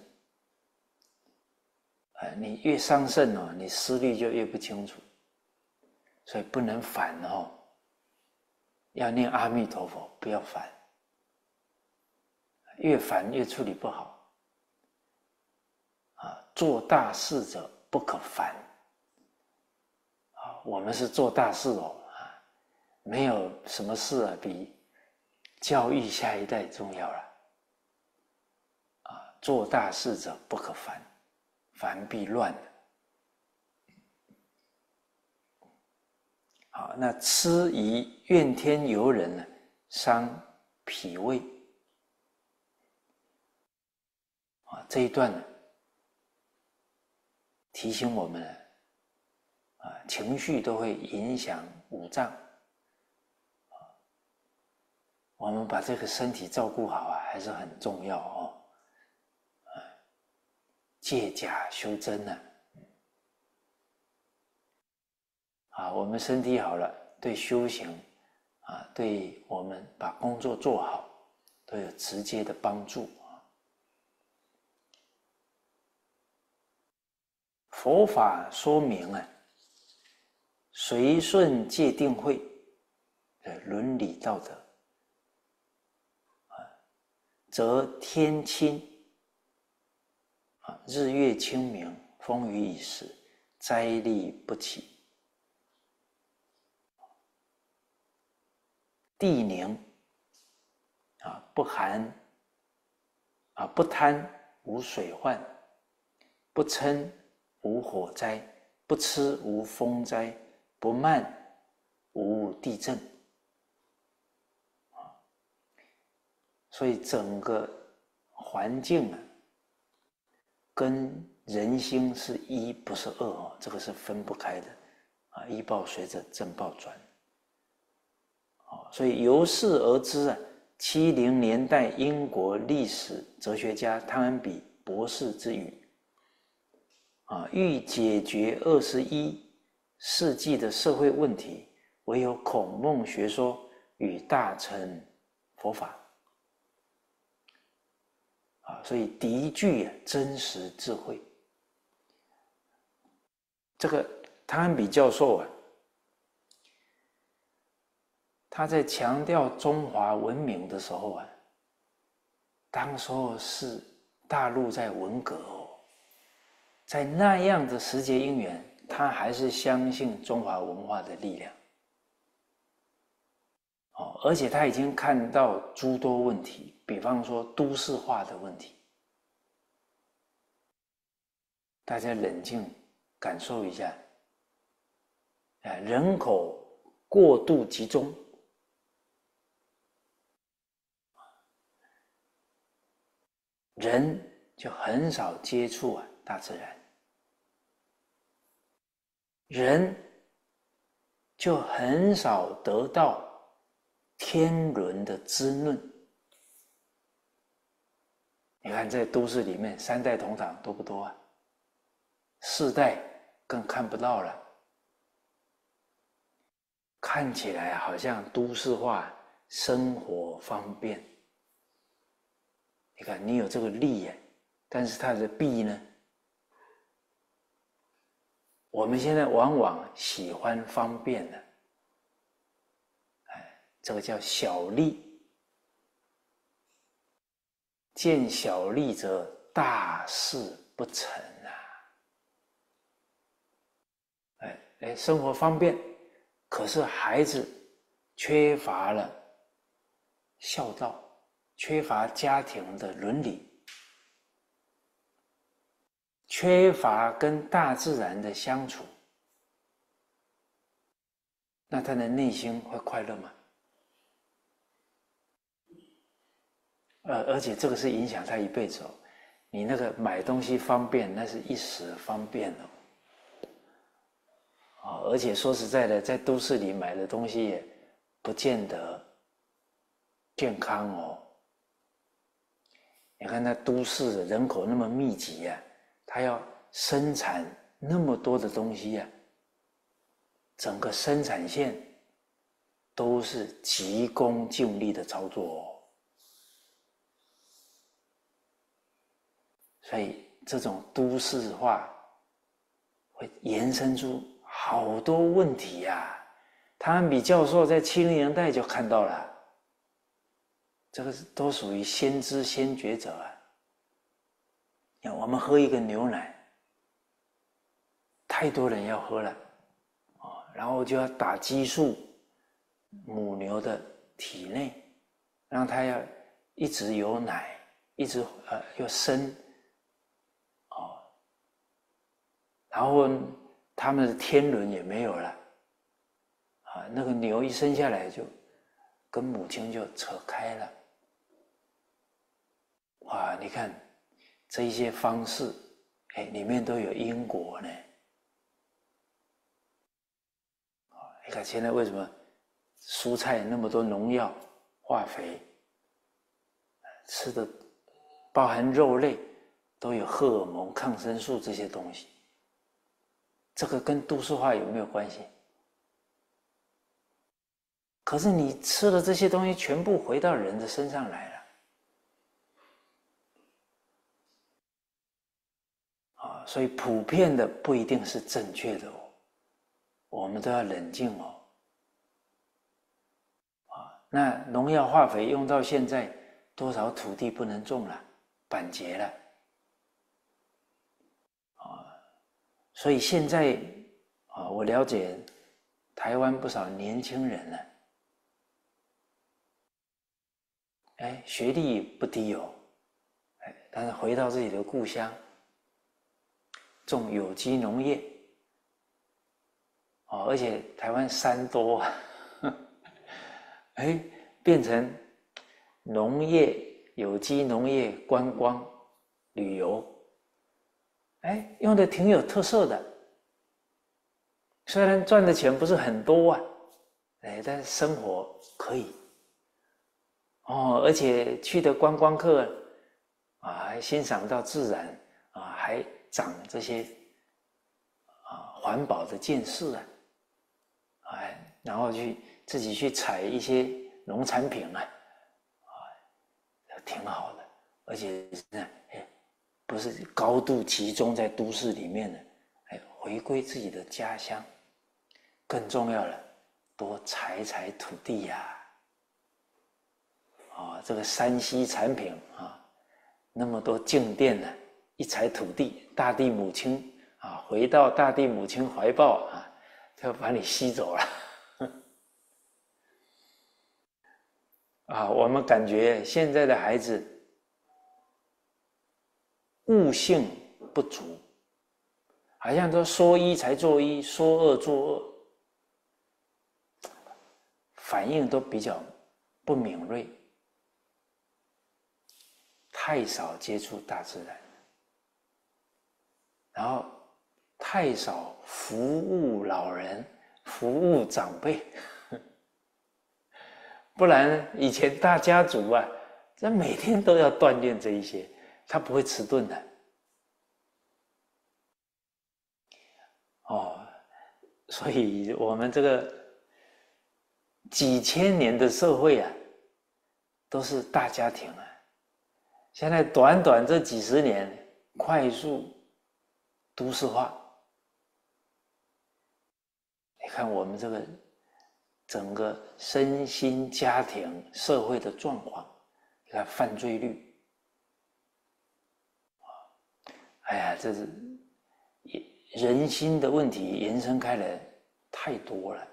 呃，你越伤肾哦，你思虑就越不清楚，所以不能烦哦。要念阿弥陀佛，不要烦，越烦越处理不好。做大事者不可烦。啊我们是做大事哦啊，没有什么事啊比教育下一代重要了啊！做大事者不可烦，烦必乱。好，那痴疑怨天尤人呢，伤脾胃啊！这一段呢，提醒我们。啊，情绪都会影响五脏，我们把这个身体照顾好啊，还是很重要哦。啊借假修真呢，啊，我们身体好了，对修行啊，对我们把工作做好，都有直接的帮助啊。佛法说明啊。随顺戒定慧的伦理道德，则天清啊，日月清明，风雨已时，灾力不起；地宁啊，不寒啊，不贪无水患，不嗔无火灾，不吃无风灾。不慢，无地震啊，所以整个环境啊，跟人心是一，不是二哦，这个是分不开的啊。一报随着正报转，啊，所以由是而知啊，七零年代英国历史哲学家汤恩比博士之语啊，欲解决二十一。世纪的社会问题，唯有孔孟学说与大乘佛法啊，所以极具真实智慧。这个汤恩比教授啊，他在强调中华文明的时候啊，当时候是大陆在文革哦，在那样的时节因缘。他还是相信中华文化的力量，哦，而且他已经看到诸多问题，比方说都市化的问题。大家冷静感受一下，哎，人口过度集中，人就很少接触啊大自然。人就很少得到天伦的滋润。你看，在都市里面，三代同堂多不多啊？四代更看不到了。看起来好像都市化，生活方便。你看，你有这个利，但是它的弊呢？我们现在往往喜欢方便的，哎，这个叫小利。见小利者，大事不成啊！哎哎，生活方便，可是孩子缺乏了孝道，缺乏家庭的伦理，缺乏跟大自然的相处，那他的内心会快乐吗？呃，而且这个是影响他一辈子哦。你那个买东西方便，那是一时方便哦。啊，而且说实在的，在都市里买的东西也不见得健康哦。你看那都市人口那么密集呀，他要生产那么多的东西呀，整个生产线都是急功近利的操作哦。所以，这种都市化会延伸出好多问题呀。汤比教授在七零年代就看到了，这个都属于先知先觉者啊。我们喝一个牛奶，太多人要喝了，啊，然后就要打激素，母牛的体内，让它要一直有奶，一直呃要生。哦然后他们的天伦也没有了，啊，那个牛一生下来就跟母亲就扯开了，哇！你看这一些方式，哎，里面都有因果呢。啊，你看现在为什么蔬菜那么多农药、化肥，吃的包含肉类都有荷尔蒙、抗生素这些东西。这个跟都市化有没有关系？可是你吃的这些东西全部回到人的身上来了，所以普遍的不一定是正确的哦，我们都要冷静哦，啊，那农药化肥用到现在，多少土地不能种了，板结了。啊所以现在啊，我了解台湾不少年轻人呢，哎，学历不低哦，哎，但是回到自己的故乡，种有机农业，哦，而且台湾山多，哎，变成农业、有机农业、观光、旅游。哎，用的挺有特色的，虽然赚的钱不是很多啊，哎，但是生活可以。哦，而且去的观光客啊，还欣赏到自然啊，还长这些啊环保的见识啊，哎，然后去自己去采一些农产品啊，啊，挺好的，而且呢，哎。不是高度集中在都市里面的，哎，回归自己的家乡，更重要了，多采采土地呀！啊，这个山西产品啊，那么多静电呢，一采土地，大地母亲啊，回到大地母亲怀抱啊，就把你吸走了。啊，我们感觉现在的孩子。悟性不足，好像都说一才做一，说二做二，反应都比较不敏锐，太少接触大自然，然后太少服务老人、服务长辈，不然以前大家族啊，这每天都要锻炼这一些。他不会迟钝的，哦，所以我们这个几千年的社会啊，都是大家庭啊，现在短短这几十年，快速都市化，你看我们这个整个身心、家庭、社会的状况，你看犯罪率，哎呀，这是人心的问题延伸开来太多了。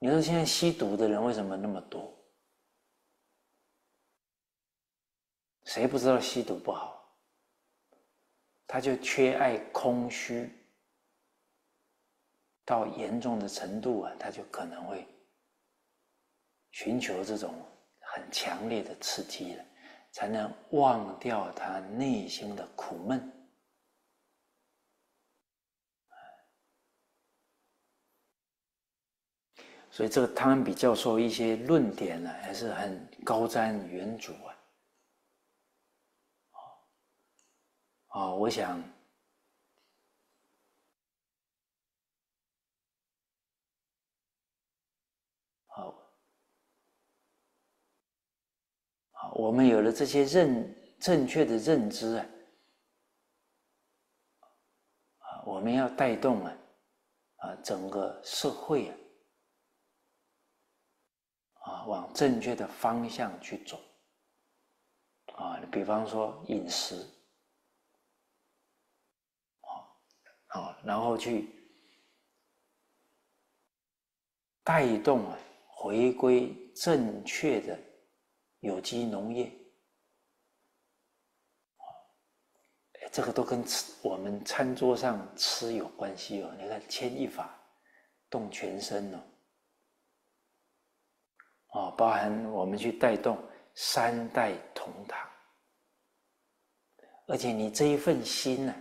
你说现在吸毒的人为什么那么多？谁不知道吸毒不好？他就缺爱、空虚，到严重的程度啊，他就可能会寻求这种很强烈的刺激了，才能忘掉他内心的苦闷。所以，这个汤恩比教授一些论点呢，还是很高瞻远瞩啊。啊，我想，好，好，我们有了这些认正确的认知啊，啊，我们要带动啊，啊，整个社会啊，啊，往正确的方向去走，啊，比方说饮食。啊，然后去带动啊，回归正确的有机农业，这个都跟吃我们餐桌上吃有关系哦。你看牵一法动全身哦，哦，包含我们去带动三代同堂，而且你这一份心呢。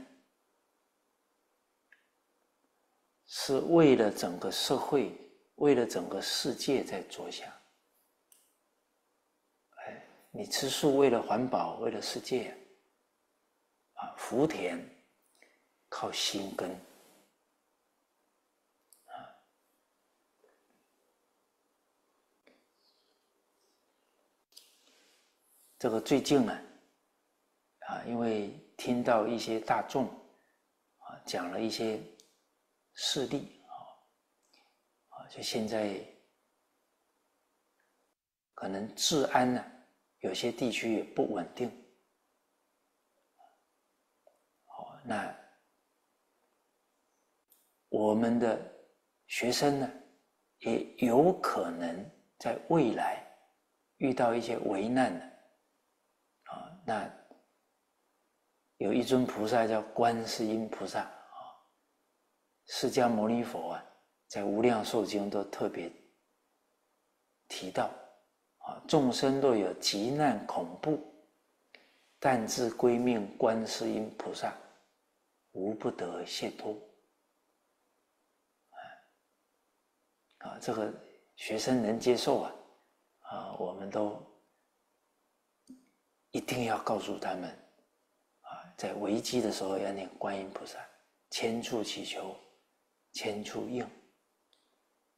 是为了整个社会，为了整个世界在着想。哎，你吃素为了环保，为了世界。啊，福田靠心根。啊，这个最近呢，啊，因为听到一些大众啊讲了一些。势力啊，啊，就现在可能治安呢，有些地区也不稳定，好，那我们的学生呢，也有可能在未来遇到一些危难呢，啊，那有一尊菩萨叫观世音菩萨。释迦牟尼佛啊，在《无量寿经》都特别提到啊，众生若有急难恐怖，但自归命观世音菩萨，无不得解脱。啊，这个学生能接受啊，啊，我们都一定要告诉他们啊，在危机的时候要念观音菩萨，千处祈求。千处应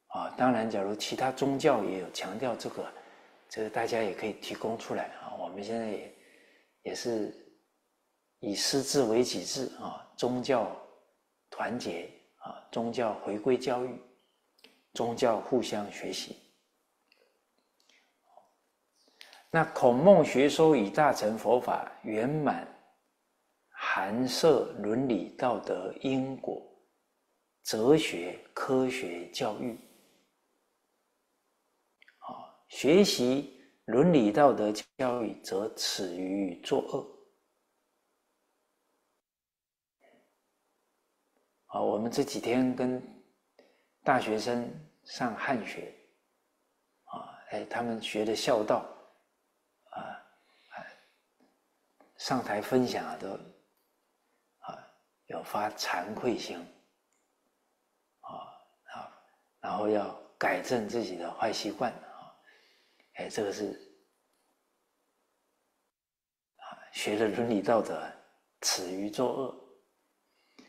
啊！当然，假如其他宗教也有强调这个，这个大家也可以提供出来啊。我们现在也也是以师智为己智啊，宗教团结啊，宗教回归教育，宗教互相学习。那孔孟学说以大乘佛法圆满，含摄伦理道德因果。哲学、科学教育，啊，学习伦理道德教育，则耻于作恶。啊，我们这几天跟大学生上汉学，啊，哎，他们学的孝道，啊，哎上台分享都，啊，有发惭愧心。然后要改正自己的坏习惯啊！哎，这个是啊，学了伦理道德，耻于作恶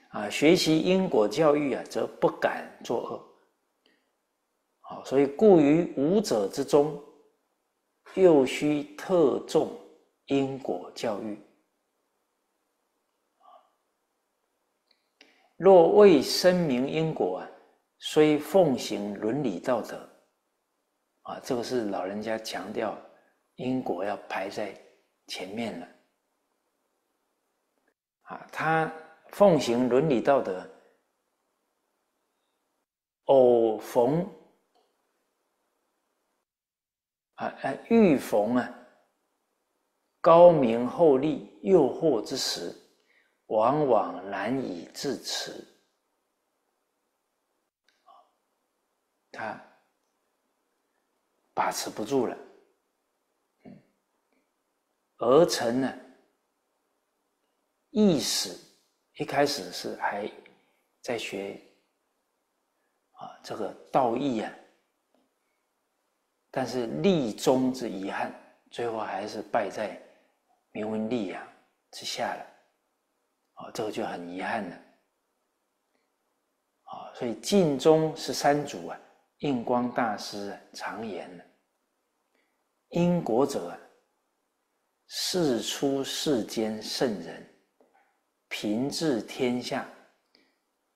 啊；学习因果教育啊，则不敢作恶。好，所以故于五者之中，又需特重因果教育。若未声明因果啊。虽奉行伦理道德，啊，这个是老人家强调因果要排在前面了。啊，他奉行伦理道德，偶逢啊啊遇逢啊高明厚利诱惑之时，往往难以自持。他把持不住了，嗯，儿臣呢，意识一开始是还在学啊这个道义啊，但是立中之遗憾，最后还是败在名闻利养之下了，啊，这个就很遗憾了，啊，所以晋中十三祖啊。印光大师常言：“因果者，世出世间圣人，平治天下、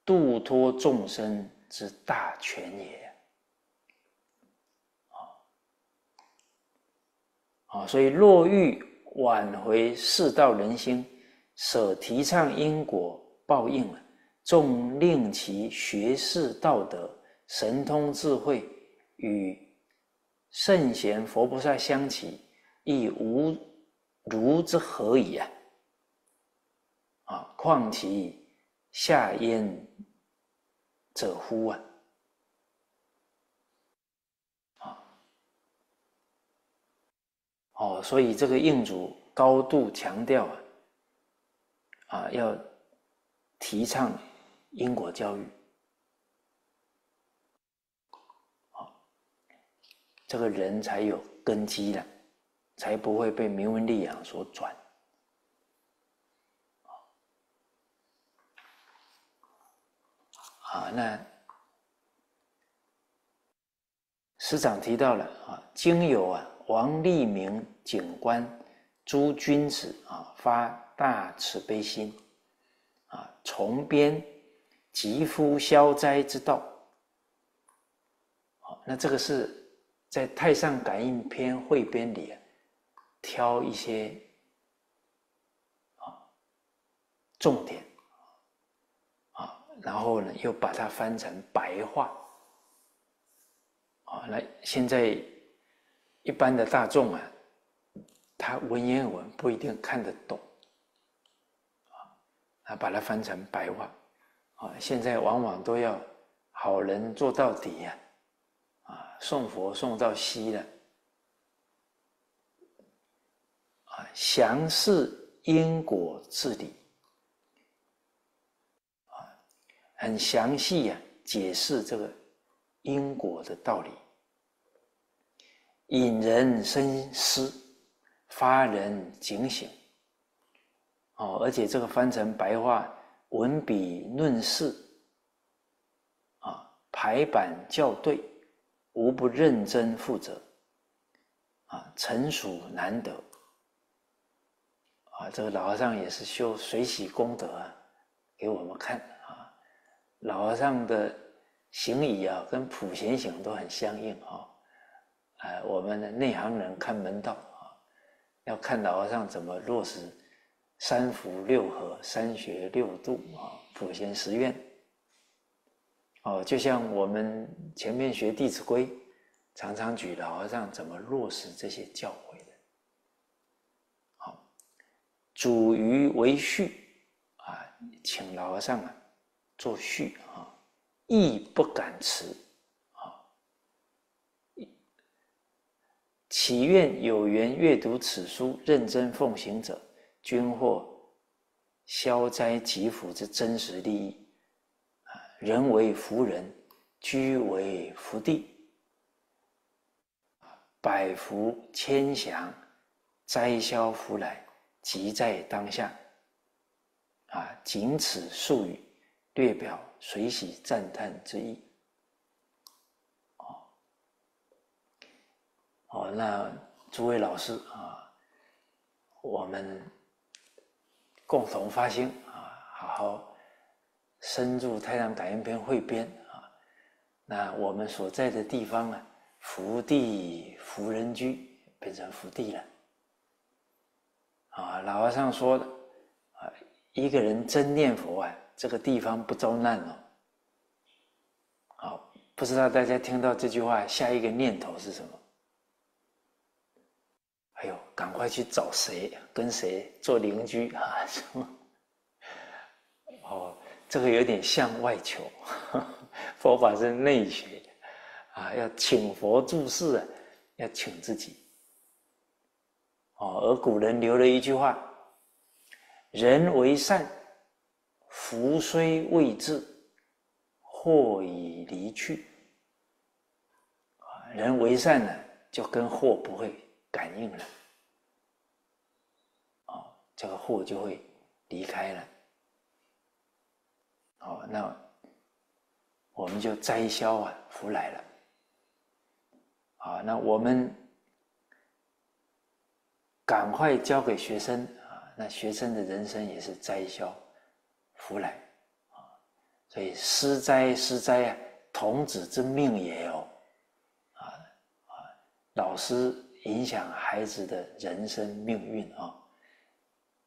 度脱众生之大权也。”啊，所以若欲挽回世道人心，舍提倡因果报应了，重令其学士道德。神通智慧与圣贤佛菩萨相齐，亦无如之何矣啊！啊，况其下焉者乎啊！啊，哦，所以这个印主高度强调啊，啊，要提倡因果教育。这个人才有根基了，才不会被名闻利养所转。啊，那师长提到了啊，经有啊，王立明警官诸君子啊，发大慈悲心啊，从编疾夫消灾之道。好，那这个是。在《太上感应篇汇编里啊，挑一些啊重点啊，然后呢又把它翻成白话啊，那现在一般的大众啊，他文言文不一定看得懂啊，啊把它翻成白话啊，现在往往都要好人做到底呀。送佛送到西了，啊，详释因果治理，啊，很详细呀，解释这个因果的道理，引人深思，发人警醒，哦，而且这个翻成白话，文笔论事，啊，排版校对。无不认真负责，啊，成熟难得，啊，这个老和尚也是修水洗功德啊，给我们看啊，老和尚的行仪啊，跟普贤行都很相应啊，哎，我们的内行人看门道啊，要看老和尚怎么落实三福六和、三学六度啊，普贤十愿。哦，就像我们前面学《弟子规》，常常举老和尚怎么落实这些教诲的。好，主于为序啊，请老和尚啊做序啊，亦不敢辞啊。祈愿有缘阅读此书、认真奉行者，均获消灾吉福之真实利益。人为福人，居为福地，百福千祥，灾消福来，即在当下。啊，仅此数语，略表随喜赞叹之意。哦，哦，那诸位老师啊，我们共同发心啊，好好。深入《太上感应篇》汇编啊，那我们所在的地方啊，福地福人居，变成福地了。啊，老和尚说的啊，一个人真念佛啊，这个地方不遭难哦。好，不知道大家听到这句话，下一个念头是什么？哎呦，赶快去找谁，跟谁做邻居啊？什么？这个有点向外求，佛法是内学啊，要请佛注释啊，要请自己。哦，而古人留了一句话：“人为善，福虽未至，祸已离去。”啊，人为善呢，就跟祸不会感应了，啊，这个祸就会离开了。哦，那我们就摘消啊，福来了。啊，那我们赶快教给学生啊，那学生的人生也是摘消福来啊。所以师哉师哉啊，童子之命也哦。啊啊，老师影响孩子的人生命运啊，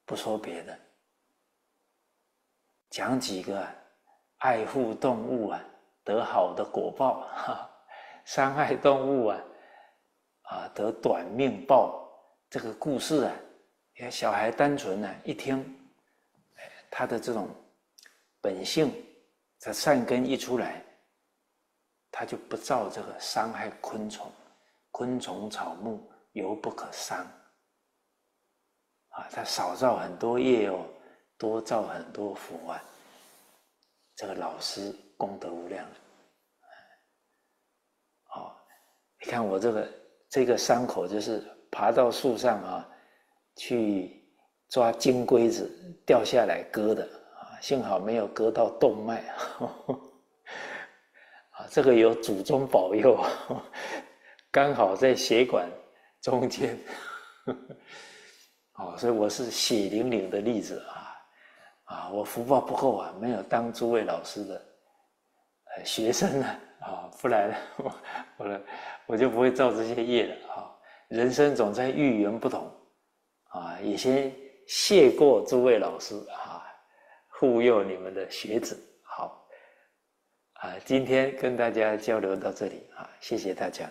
不说别的，讲几个。爱护动物啊，得好的果报；哈，伤害动物啊，啊，得短命报。这个故事啊，你看小孩单纯呢，一听，他的这种本性，这善根一出来，他就不造这个伤害昆虫，昆虫草木犹不可伤。啊，他少造很多业哦，多造很多福啊。这个老师功德无量，哦，你看我这个这个伤口就是爬到树上啊，去抓金龟子掉下来割的啊，幸好没有割到动脉。啊，这个有祖宗保佑，刚好在血管中间，哦，所以我是血淋淋的例子啊。啊，我福报不够啊，没有当诸位老师的呃学生啊，啊，不然我我我就不会造这些业了啊。人生总在遇缘不同啊，也先谢过诸位老师啊，护佑你们的学子好啊。今天跟大家交流到这里啊，谢谢大家。